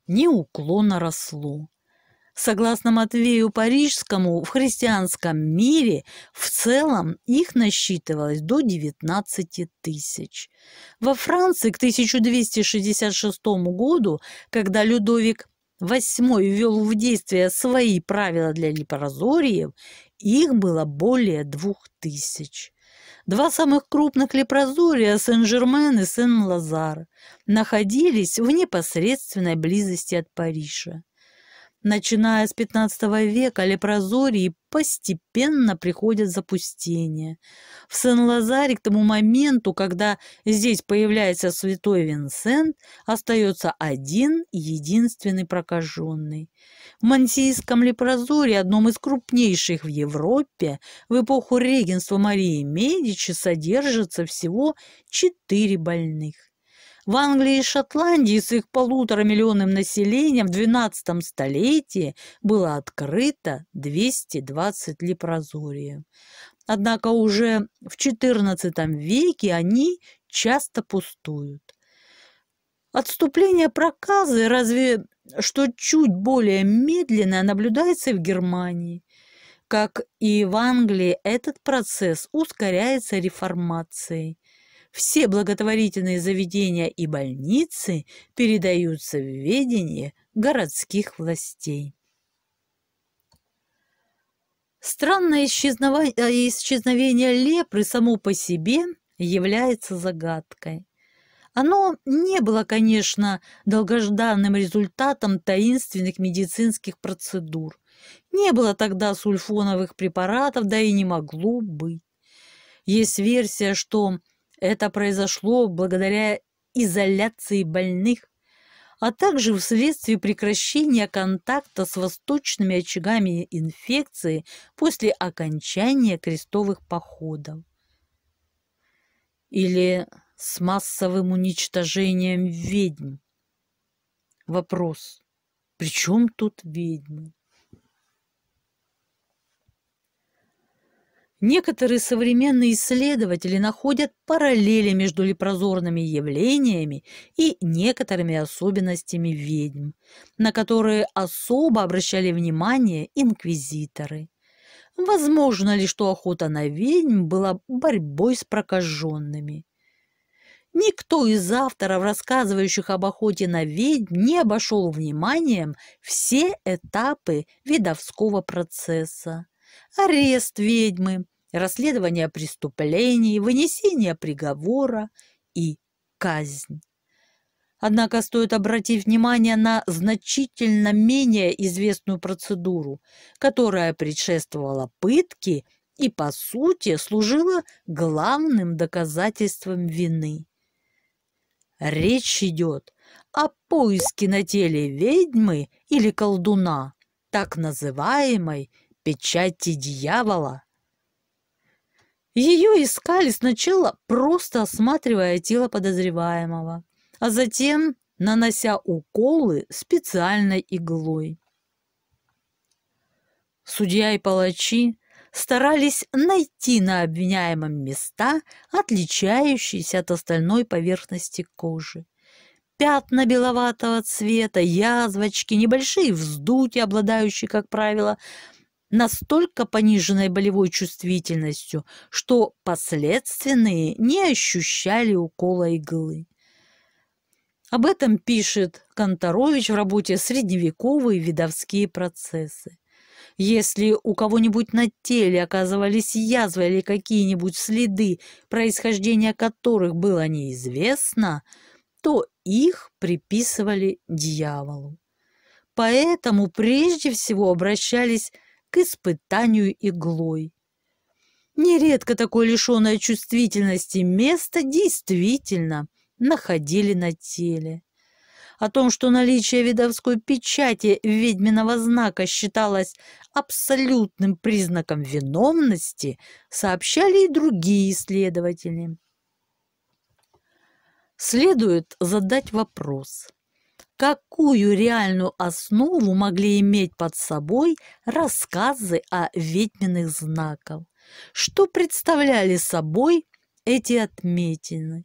неуклонно росло. Согласно Матвею Парижскому, в христианском мире в целом их насчитывалось до 19 тысяч. Во Франции к 1266 году, когда Людовик VIII ввел в действие свои правила для лепрозориев, их было более двух тысяч. Два самых крупных лепрозория, Сен-Жермен и Сен-Лазар, находились в непосредственной близости от Парижа. Начиная с XV века лепрозории постепенно приходят запустение. В Сен-Лазаре к тому моменту, когда здесь появляется святой Винсент, остается один единственный прокаженный. В Мансийском лепрозоре, одном из крупнейших в Европе, в эпоху регенства Марии Медичи содержится всего четыре больных. В Англии и Шотландии с их полутора миллионным населением в XII столетии было открыто 220 лепрозориев. Однако уже в XIV веке они часто пустуют. Отступление проказы разве что чуть более медленное наблюдается в Германии. Как и в Англии, этот процесс ускоряется реформацией все благотворительные заведения и больницы передаются в ведение городских властей. Странное исчезновение, исчезновение лепры само по себе является загадкой. Оно не было, конечно, долгожданным результатом таинственных медицинских процедур. Не было тогда сульфоновых препаратов, да и не могло быть. Есть версия, что это произошло благодаря изоляции больных, а также вследствие прекращения контакта с восточными очагами инфекции после окончания крестовых походов. Или с массовым уничтожением ведьм. Вопрос. При чем тут ведьмы? Некоторые современные исследователи находят параллели между лепрозорными явлениями и некоторыми особенностями ведьм, на которые особо обращали внимание инквизиторы. Возможно ли, что охота на ведьм была борьбой с прокаженными? Никто из авторов, рассказывающих об охоте на ведьм, не обошел вниманием все этапы видовского процесса арест ведьмы, расследование преступлений, вынесение приговора и казнь. Однако стоит обратить внимание на значительно менее известную процедуру, которая предшествовала пытке и, по сути, служила главным доказательством вины. Речь идет о поиске на теле ведьмы или колдуна, так называемой печати дьявола. Ее искали сначала, просто осматривая тело подозреваемого, а затем нанося уколы специальной иглой. Судья и палачи старались найти на обвиняемом места, отличающиеся от остальной поверхности кожи. Пятна беловатого цвета, язвочки, небольшие вздутия, обладающие, как правило, настолько пониженной болевой чувствительностью, что последственные не ощущали укола иглы. Об этом пишет Конторович в работе «Средневековые видовские процессы». Если у кого-нибудь на теле оказывались язвы или какие-нибудь следы, происхождения которых было неизвестно, то их приписывали дьяволу. Поэтому прежде всего обращались испытанию иглой. Нередко такое лишенное чувствительности место действительно находили на теле. О том, что наличие видовской печати ведьминого знака считалось абсолютным признаком виновности, сообщали и другие исследователи. Следует задать вопрос, какую реальную основу могли иметь под собой рассказы о ведьминых знаках, что представляли собой эти отметины.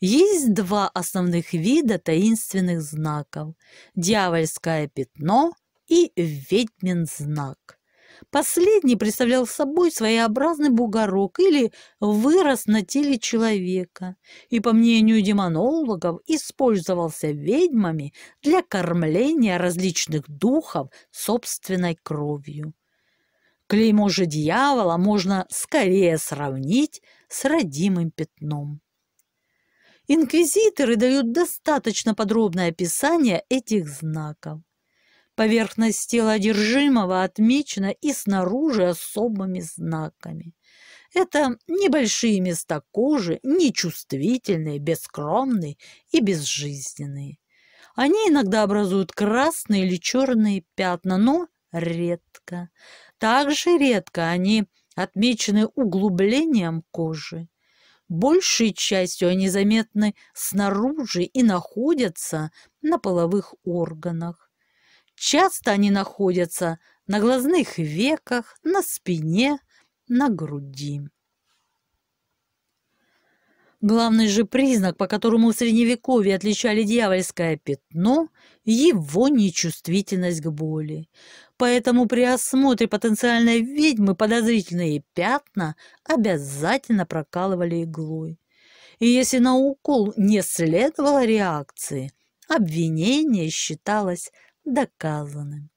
Есть два основных вида таинственных знаков – дьявольское пятно и ведьмин знак. Последний представлял собой своеобразный бугорок или вырос на теле человека и, по мнению демонологов, использовался ведьмами для кормления различных духов собственной кровью. Клеймо же дьявола можно скорее сравнить с родимым пятном. Инквизиторы дают достаточно подробное описание этих знаков. Поверхность тела одержимого отмечена и снаружи особыми знаками. Это небольшие места кожи, нечувствительные, бескромные и безжизненные. Они иногда образуют красные или черные пятна, но редко. Также редко они отмечены углублением кожи. Большей частью они заметны снаружи и находятся на половых органах. Часто они находятся на глазных веках, на спине, на груди. Главный же признак, по которому в Средневековье отличали дьявольское пятно – его нечувствительность к боли. Поэтому при осмотре потенциальной ведьмы подозрительные пятна обязательно прокалывали иглой. И если на укол не следовало реакции, обвинение считалось доказанным.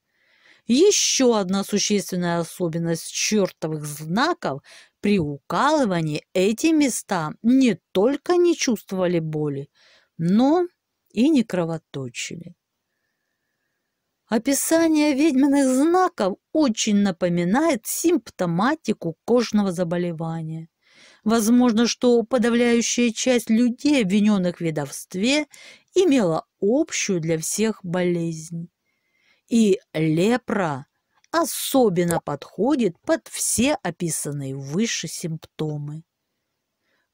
Еще одна существенная особенность чертовых знаков при укалывании эти места не только не чувствовали боли, но и не кровоточили. Описание ведьминых знаков очень напоминает симптоматику кожного заболевания. Возможно, что подавляющая часть людей, обвиненных в ведовстве, имела общую для всех болезнь. И лепра особенно подходит под все описанные выше симптомы.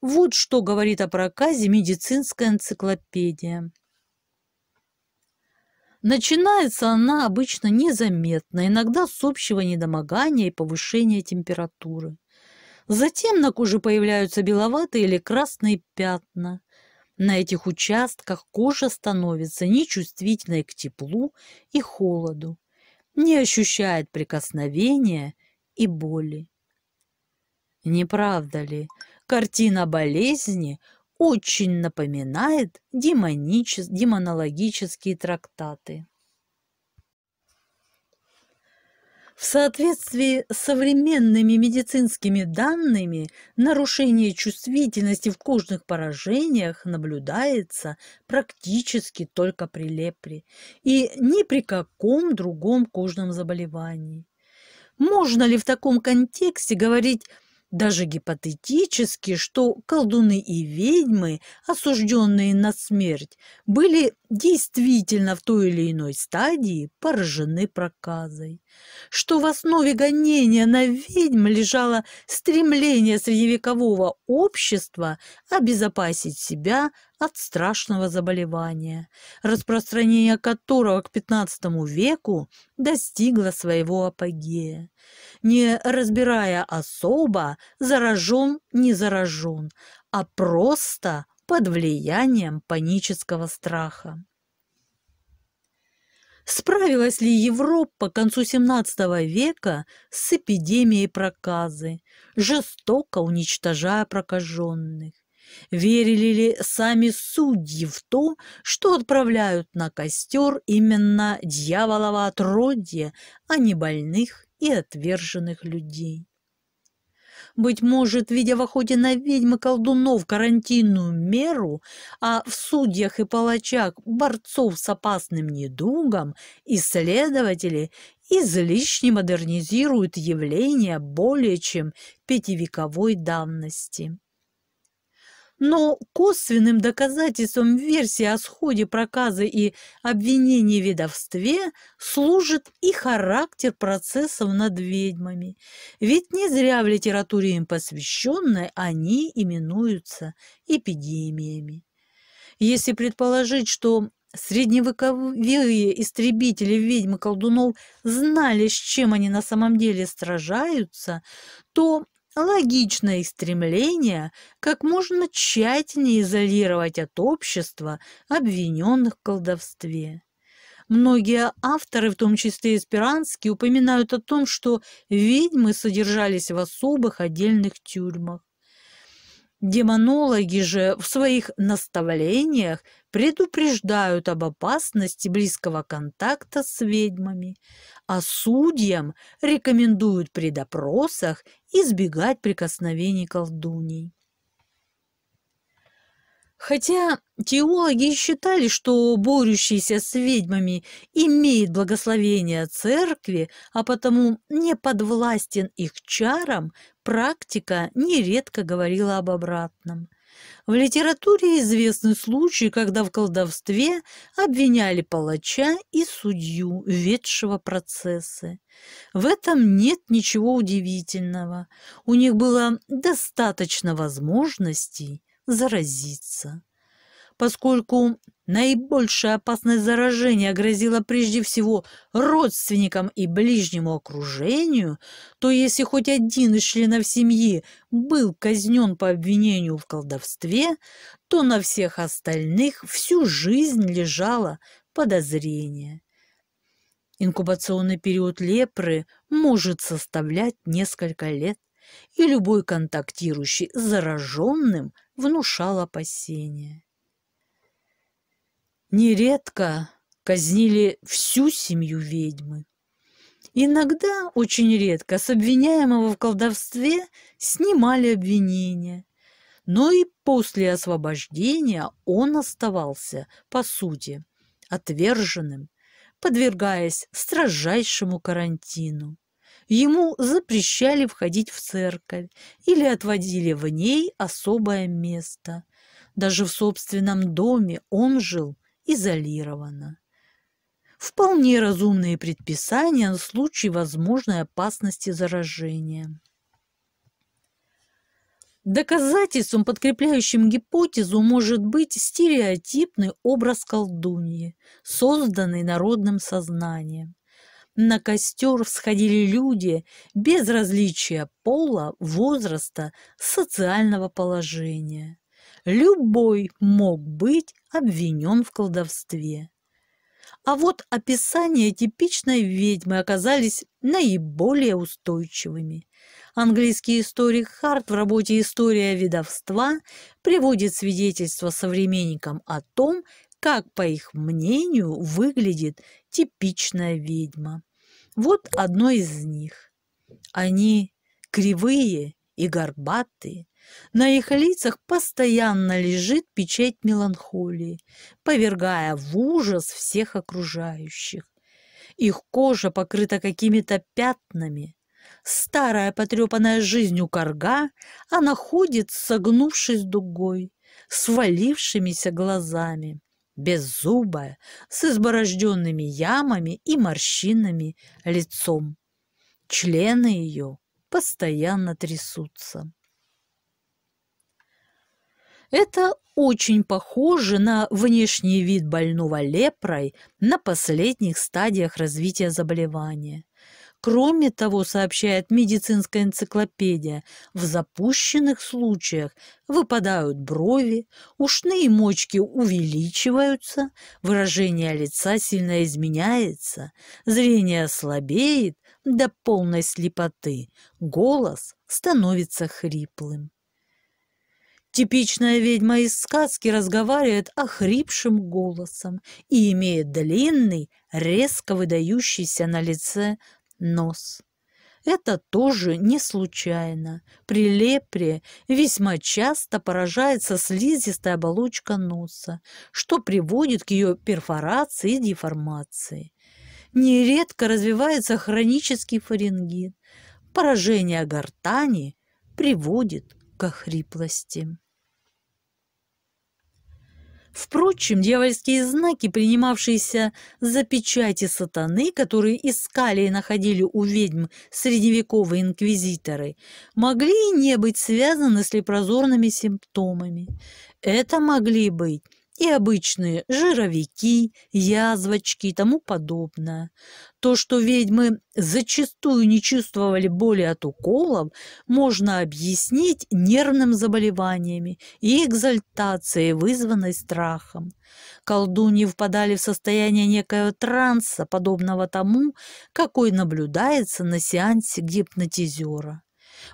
Вот что говорит о проказе медицинская энциклопедия. Начинается она обычно незаметно, иногда с общего недомогания и повышения температуры. Затем на коже появляются беловатые или красные пятна. На этих участках кожа становится нечувствительной к теплу и холоду не ощущает прикосновения и боли. Не правда ли, картина болезни очень напоминает демонологические трактаты. В соответствии с современными медицинскими данными, нарушение чувствительности в кожных поражениях наблюдается практически только при лепре и ни при каком другом кожном заболевании. Можно ли в таком контексте говорить даже гипотетически, что колдуны и ведьмы, осужденные на смерть, были действительно в той или иной стадии поражены проказой, что в основе гонения на ведьм лежало стремление средневекового общества обезопасить себя от страшного заболевания, распространение которого к XV веку достигло своего апогея. Не разбирая особо, заражен, не заражен, а просто под влиянием панического страха. Справилась ли Европа к концу XVII века с эпидемией проказы, жестоко уничтожая прокаженных? Верили ли сами судьи в то, что отправляют на костер именно дьяволово отродье, а не больных и отверженных людей? Быть может, видя в охоте на ведьмы колдунов карантинную меру, а в судьях и палачах борцов с опасным недугом, исследователи излишне модернизируют явления более чем пятивековой давности. Но косвенным доказательством версии о сходе проказы и обвинений в ведовстве служит и характер процессов над ведьмами. Ведь не зря в литературе им посвященной они именуются эпидемиями. Если предположить, что средневековые истребители ведьм и колдунов знали, с чем они на самом деле сражаются, то логичное стремление как можно тщательнее изолировать от общества обвиненных в колдовстве. Многие авторы, в том числе эсперанские, упоминают о том, что ведьмы содержались в особых отдельных тюрьмах. Демонологи же в своих наставлениях предупреждают об опасности близкого контакта с ведьмами, а судьям рекомендуют при допросах избегать прикосновений колдуней. Хотя теологи считали, что борющийся с ведьмами имеет благословение церкви, а потому не подвластен их чарам, практика нередко говорила об обратном. В литературе известны случаи, когда в колдовстве обвиняли палача и судью, ведшего процессы. В этом нет ничего удивительного. У них было достаточно возможностей заразиться. Поскольку наибольшая опасность заражения грозила прежде всего родственникам и ближнему окружению, то если хоть один из членов семьи был казнен по обвинению в колдовстве, то на всех остальных всю жизнь лежало подозрение. Инкубационный период лепры может составлять несколько лет, и любой контактирующий с зараженным внушал опасения. Нередко казнили всю семью ведьмы. Иногда, очень редко, с обвиняемого в колдовстве снимали обвинения, но и после освобождения он оставался, по сути, отверженным, подвергаясь строжайшему карантину. Ему запрещали входить в церковь или отводили в ней особое место. Даже в собственном доме он жил изолировано. Вполне разумные предписания на случай возможной опасности заражения. Доказательством, подкрепляющим гипотезу, может быть стереотипный образ колдуньи, созданный народным сознанием. На костер всходили люди без различия пола, возраста, социального положения. Любой мог быть обвинен в колдовстве. А вот описания типичной ведьмы оказались наиболее устойчивыми. Английский историк Харт в работе «История ведовства» приводит свидетельства современникам о том, как, по их мнению, выглядит типичная ведьма. Вот одно из них. Они кривые и горбатые, на их лицах постоянно лежит печать меланхолии, повергая в ужас всех окружающих. Их кожа покрыта какими-то пятнами. Старая потрепанная жизнью корга, она ходит, согнувшись дугой, свалившимися глазами, беззубая, с изборожденными ямами и морщинами лицом. Члены ее постоянно трясутся. Это очень похоже на внешний вид больного лепрой на последних стадиях развития заболевания. Кроме того, сообщает медицинская энциклопедия, в запущенных случаях выпадают брови, ушные мочки увеличиваются, выражение лица сильно изменяется, зрение слабеет до полной слепоты, голос становится хриплым. Типичная ведьма из сказки разговаривает охрипшим голосом и имеет длинный, резко выдающийся на лице нос. Это тоже не случайно. При лепре весьма часто поражается слизистая оболочка носа, что приводит к ее перфорации и деформации. Нередко развивается хронический фарингит. Поражение гортани приводит к хриплости. Впрочем, дьявольские знаки, принимавшиеся за печати сатаны, которые искали и находили у ведьм средневековые инквизиторы, могли не быть связаны с лепрозорными симптомами. Это могли быть и обычные жировики, язвочки и тому подобное. То, что ведьмы зачастую не чувствовали боли от уколов, можно объяснить нервным заболеваниями и экзальтацией, вызванной страхом. Колдуньи впадали в состояние некоего транса, подобного тому, какой наблюдается на сеансе гипнотизера.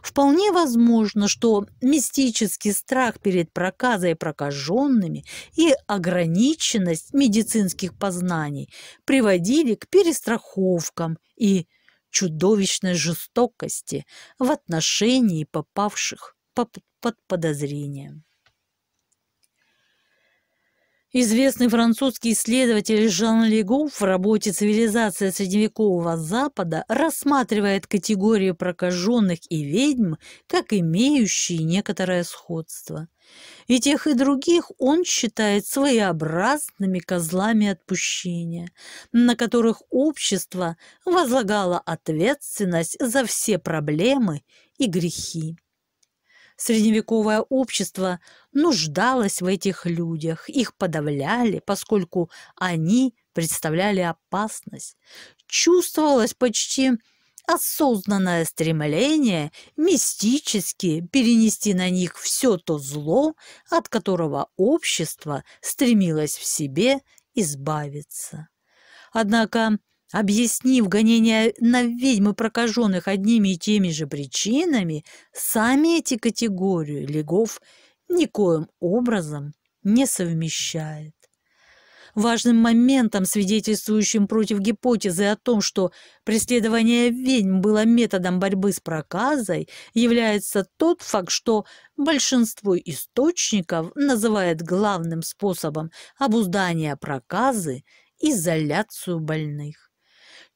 Вполне возможно, что мистический страх перед проказой прокаженными и ограниченность медицинских познаний приводили к перестраховкам и чудовищной жестокости в отношении попавших под подозрением. Известный французский исследователь Жан Легу в работе «Цивилизация средневекового Запада» рассматривает категорию прокаженных и ведьм как имеющие некоторое сходство. И тех, и других он считает своеобразными козлами отпущения, на которых общество возлагало ответственность за все проблемы и грехи. Средневековое общество нуждалось в этих людях, их подавляли, поскольку они представляли опасность. Чувствовалось почти осознанное стремление мистически перенести на них все то зло, от которого общество стремилось в себе избавиться. Однако Объяснив гонение на ведьмы прокаженных одними и теми же причинами, сами эти категории легов никоим образом не совмещает. Важным моментом, свидетельствующим против гипотезы о том, что преследование ведьм было методом борьбы с проказой, является тот факт, что большинство источников называет главным способом обуздания проказы изоляцию больных.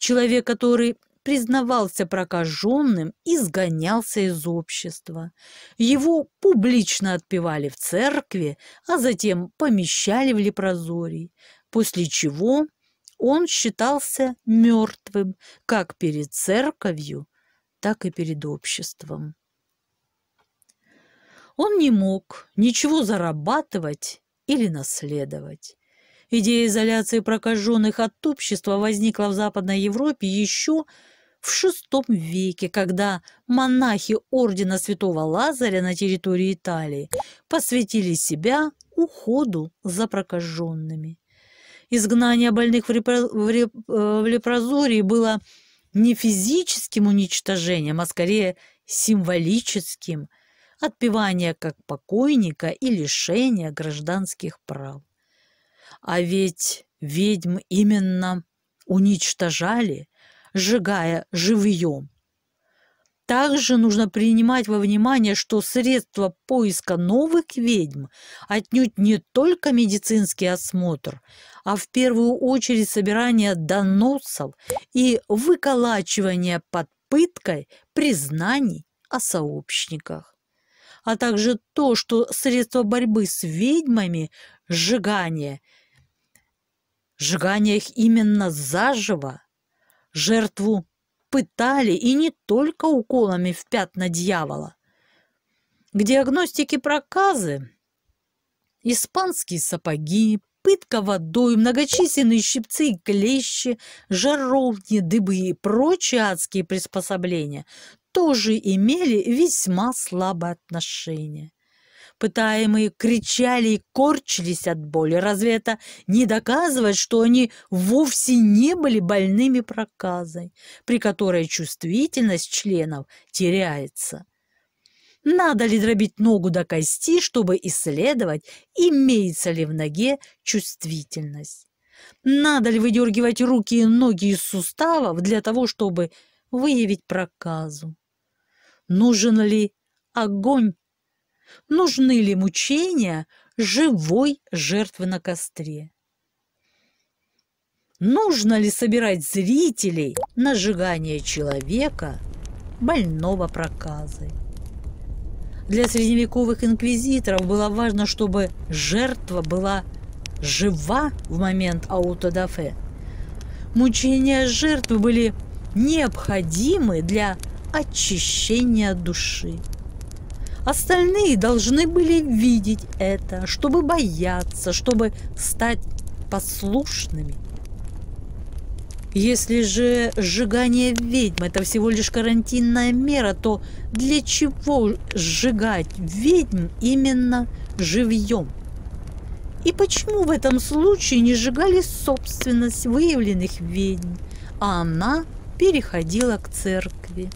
Человек, который признавался прокаженным, изгонялся из общества. Его публично отпевали в церкви, а затем помещали в лепрозорий, после чего он считался мертвым как перед церковью, так и перед обществом. Он не мог ничего зарабатывать или наследовать. Идея изоляции прокаженных от общества возникла в Западной Европе еще в VI веке, когда монахи ордена святого Лазаря на территории Италии посвятили себя уходу за прокаженными. Изгнание больных в, репро... в, реп... Э, в лепрозории было не физическим уничтожением, а скорее символическим – отпевание как покойника и лишение гражданских прав. А ведь ведьм именно уничтожали, сжигая живьем. Также нужно принимать во внимание, что средства поиска новых ведьм отнюдь не только медицинский осмотр, а в первую очередь собирание доносов и выколачивание под пыткой признаний о сообщниках а также то, что средства борьбы с ведьмами, сжигание – Сжигание их именно заживо. Жертву пытали и не только уколами в пятна дьявола. К диагностике проказы испанские сапоги, пытка водой, многочисленные щипцы и клещи, жаровни, дыбы и прочие адские приспособления тоже имели весьма слабое отношение. Пытаемые кричали и корчились от боли. Разве это не доказывает, что они вовсе не были больными проказой, при которой чувствительность членов теряется? Надо ли дробить ногу до кости, чтобы исследовать, имеется ли в ноге чувствительность? Надо ли выдергивать руки и ноги из суставов для того, чтобы выявить проказу? Нужен ли огонь? Нужны ли мучения живой жертвы на костре? Нужно ли собирать зрителей на сжигание человека, больного проказой? Для средневековых инквизиторов было важно, чтобы жертва была жива в момент аутодафе. Мучения жертвы были необходимы для очищения души. Остальные должны были видеть это, чтобы бояться, чтобы стать послушными. Если же сжигание ведьм – это всего лишь карантинная мера, то для чего сжигать ведьм именно живьем? И почему в этом случае не сжигали собственность выявленных ведьм, а она переходила к церкви?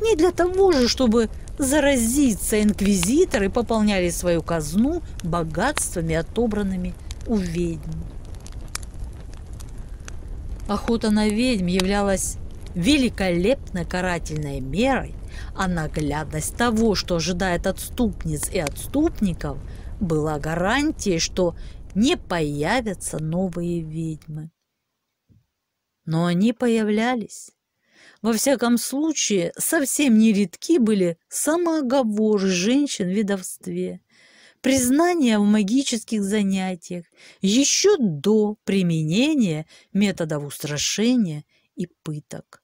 Не для того же, чтобы заразиться инквизиторы пополняли свою казну богатствами, отобранными у ведьм. Охота на ведьм являлась великолепной карательной мерой, а наглядность того, что ожидает отступниц и отступников, была гарантией, что не появятся новые ведьмы. Но они появлялись. Во всяком случае, совсем нередки были самооговоры женщин в ведовстве, признания в магических занятиях еще до применения методов устрашения и пыток.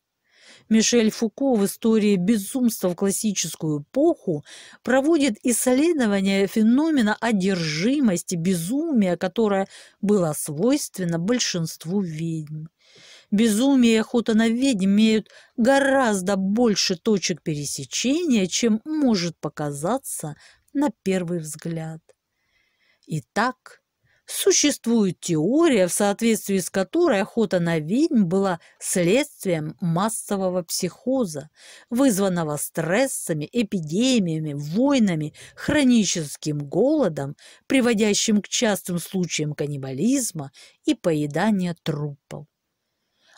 Мишель Фуко в истории безумства в классическую эпоху проводит исследование феномена одержимости, безумия, которое было свойственно большинству ведьм. Безумие и охота на ведьм имеют гораздо больше точек пересечения, чем может показаться на первый взгляд. Итак, существует теория, в соответствии с которой охота на ведьм была следствием массового психоза, вызванного стрессами, эпидемиями, войнами, хроническим голодом, приводящим к частым случаям каннибализма и поедания трупов.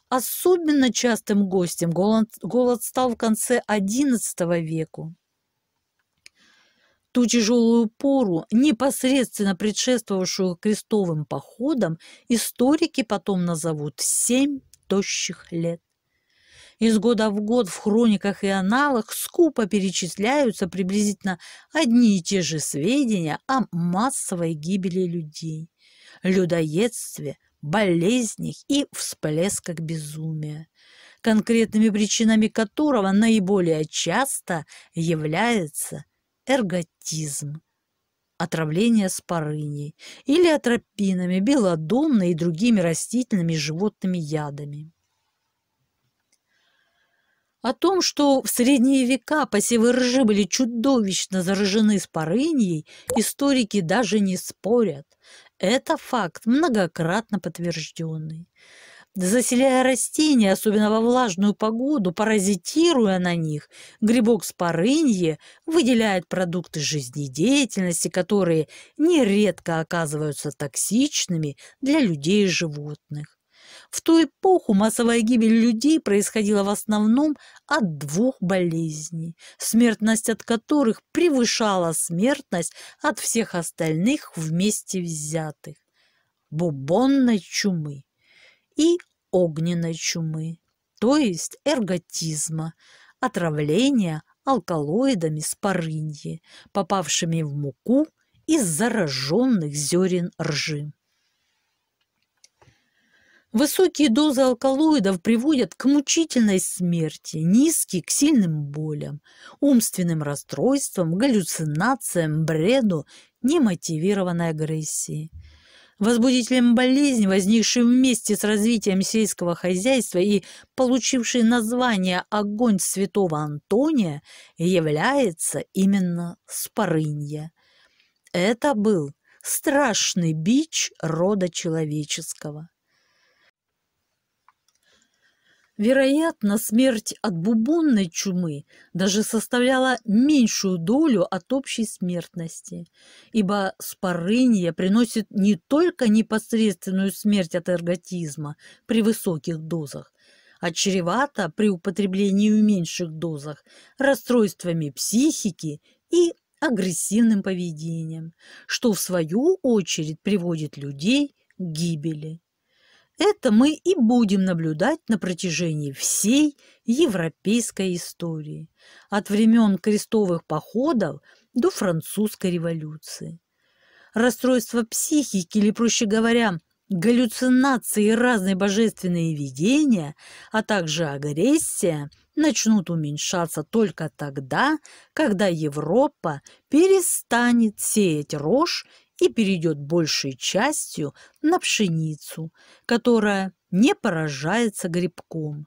Особенно частым гостем голод, голод стал в конце XI века ту тяжелую пору, непосредственно предшествовавшую крестовым походам, историки потом назовут «семь тощих лет». Из года в год в хрониках и аналах скупо перечисляются приблизительно одни и те же сведения о массовой гибели людей, людоедстве, болезнях и всплесках безумия, конкретными причинами которого наиболее часто является эрготизм, отравление спорыней или атропинами, белодонной и другими растительными и животными ядами. О том, что в средние века посевы ржи были чудовищно заражены спорыньей, историки даже не спорят. Это факт, многократно подтвержденный заселяя растения, особенно во влажную погоду, паразитируя на них, грибок спорынье выделяет продукты жизнедеятельности, которые нередко оказываются токсичными для людей и животных. В ту эпоху массовая гибель людей происходила в основном от двух болезней, смертность от которых превышала смертность от всех остальных вместе взятых – бубонной чумы и огненной чумы, то есть эрготизма, отравления алкалоидами спорыньи, попавшими в муку из зараженных зерен ржи. Высокие дозы алкалоидов приводят к мучительной смерти, низкие – к сильным болям, умственным расстройствам, галлюцинациям, бреду, немотивированной агрессии – Возбудителем болезни, возникшей вместе с развитием сельского хозяйства и получившей название «Огонь святого Антония», является именно спорынья. Это был страшный бич рода человеческого. Вероятно, смерть от бубонной чумы даже составляла меньшую долю от общей смертности, ибо спорынья приносит не только непосредственную смерть от эрготизма при высоких дозах, а чревато при употреблении в меньших дозах расстройствами психики и агрессивным поведением, что в свою очередь приводит людей к гибели. Это мы и будем наблюдать на протяжении всей европейской истории, от времен крестовых походов до французской революции. Расстройство психики, или, проще говоря, галлюцинации и разные божественные видения, а также агрессия начнут уменьшаться только тогда, когда Европа перестанет сеять рожь и перейдет большей частью на пшеницу, которая не поражается грибком.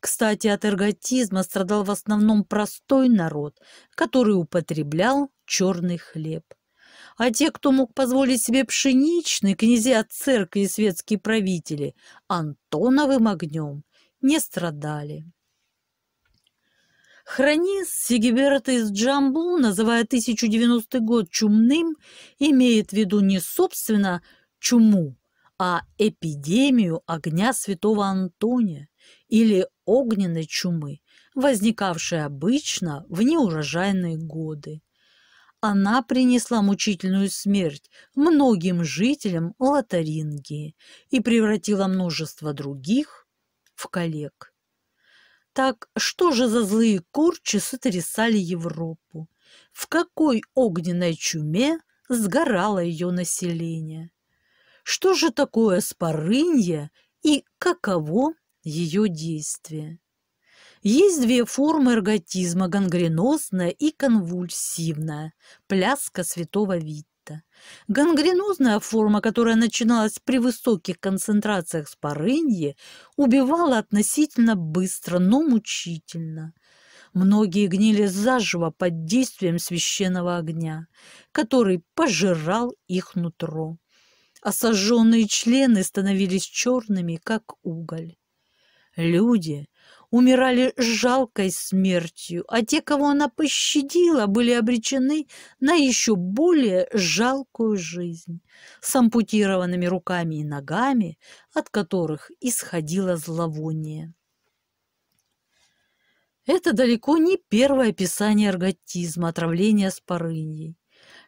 Кстати, от эрготизма страдал в основном простой народ, который употреблял черный хлеб. А те, кто мог позволить себе пшеничный, князья церкви и светские правители, Антоновым огнем не страдали. Хронист Сигиберта из Джамбу, называя 1090 год чумным, имеет в виду не собственно чуму, а эпидемию огня святого Антония или огненной чумы, возникавшей обычно в неурожайные годы. Она принесла мучительную смерть многим жителям Лотарингии и превратила множество других в коллег. Так что же за злые корчи сотрясали Европу? В какой огненной чуме сгорало ее население? Что же такое спорынье и каково ее действие? Есть две формы эрготизма – гангренозная и конвульсивная, пляска святого Вита это. Гангренозная форма, которая начиналась при высоких концентрациях спорыньи, убивала относительно быстро, но мучительно. Многие гнили заживо под действием священного огня, который пожирал их нутро. Осаженные члены становились черными, как уголь. Люди, умирали жалкой смертью, а те, кого она пощадила, были обречены на еще более жалкую жизнь, с ампутированными руками и ногами, от которых исходило зловоние. Это далеко не первое описание эрготизма, отравления спорыньей.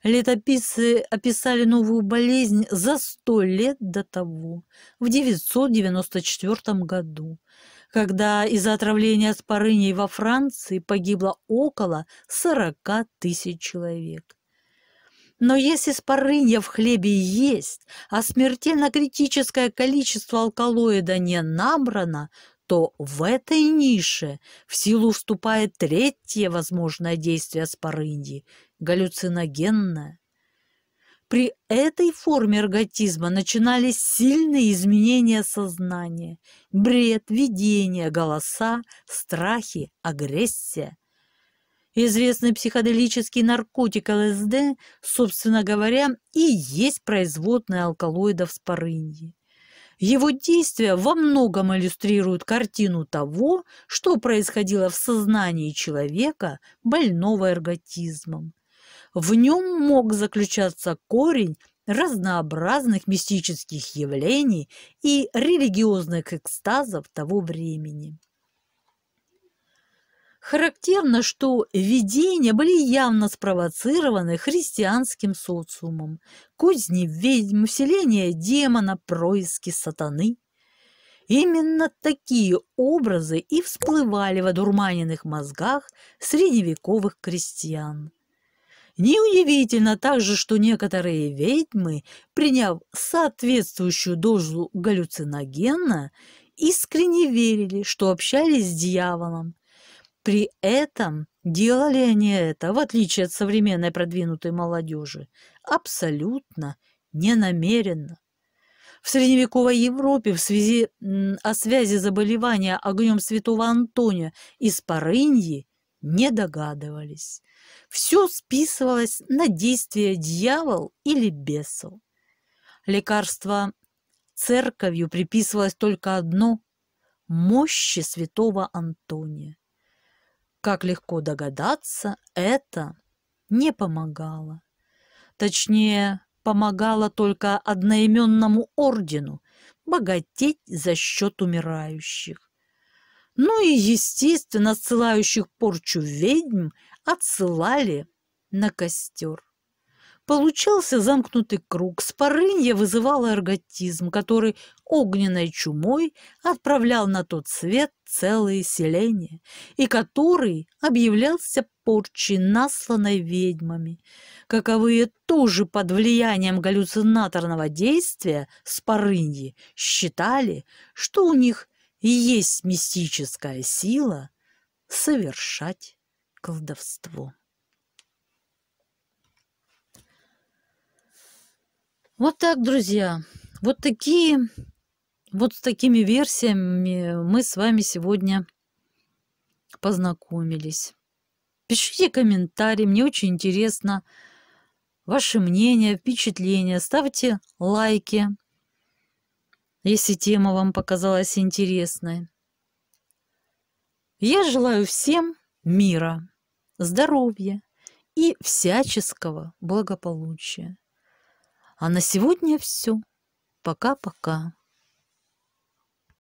Летописцы описали новую болезнь за сто лет до того, в 994 году, когда из-за отравления спорыней во Франции погибло около 40 тысяч человек. Но если спорынья в хлебе есть, а смертельно критическое количество алкалоида не набрано, то в этой нише в силу вступает третье возможное действие спорыньи – галлюциногенное. При этой форме эрготизма начинались сильные изменения сознания, бред, видения, голоса, страхи, агрессия. Известный психоделический наркотик ЛСД, собственно говоря, и есть производная алкалоидов спорыньи. Его действия во многом иллюстрируют картину того, что происходило в сознании человека, больного эрготизмом. В нем мог заключаться корень разнообразных мистических явлений и религиозных экстазов того времени. Характерно, что видения были явно спровоцированы христианским социумом. Кузни ведьм, вселение демона, происки сатаны. Именно такие образы и всплывали в одурманенных мозгах средневековых крестьян. Неудивительно также, что некоторые ведьмы, приняв соответствующую дозу галлюциногена, искренне верили, что общались с дьяволом. При этом делали они это, в отличие от современной продвинутой молодежи, абсолютно ненамеренно. В средневековой Европе в связи о связи заболевания огнем святого Антония и Спарыньи не догадывались. Все списывалось на действие дьявол или бесов. Лекарство церковью приписывалось только одно мощи святого Антония. Как легко догадаться, это не помогало. Точнее, помогало только одноименному ордену богатеть за счет умирающих. Ну и, естественно, отсылающих порчу ведьм отсылали на костер. Получался замкнутый круг. Спорынье вызывало эрготизм, который огненной чумой отправлял на тот свет целые селения, и который объявлялся порчей, насланной ведьмами. Каковые тоже под влиянием галлюцинаторного действия спорыньи считали, что у них есть мистическая сила совершать колдовство. Вот так, друзья. Вот такие, вот с такими версиями мы с вами сегодня познакомились. Пишите комментарии, мне очень интересно ваше мнение, впечатления. Ставьте лайки, если тема вам показалась интересной. Я желаю всем мира, здоровья и всяческого благополучия. А на сегодня все. Пока-пока.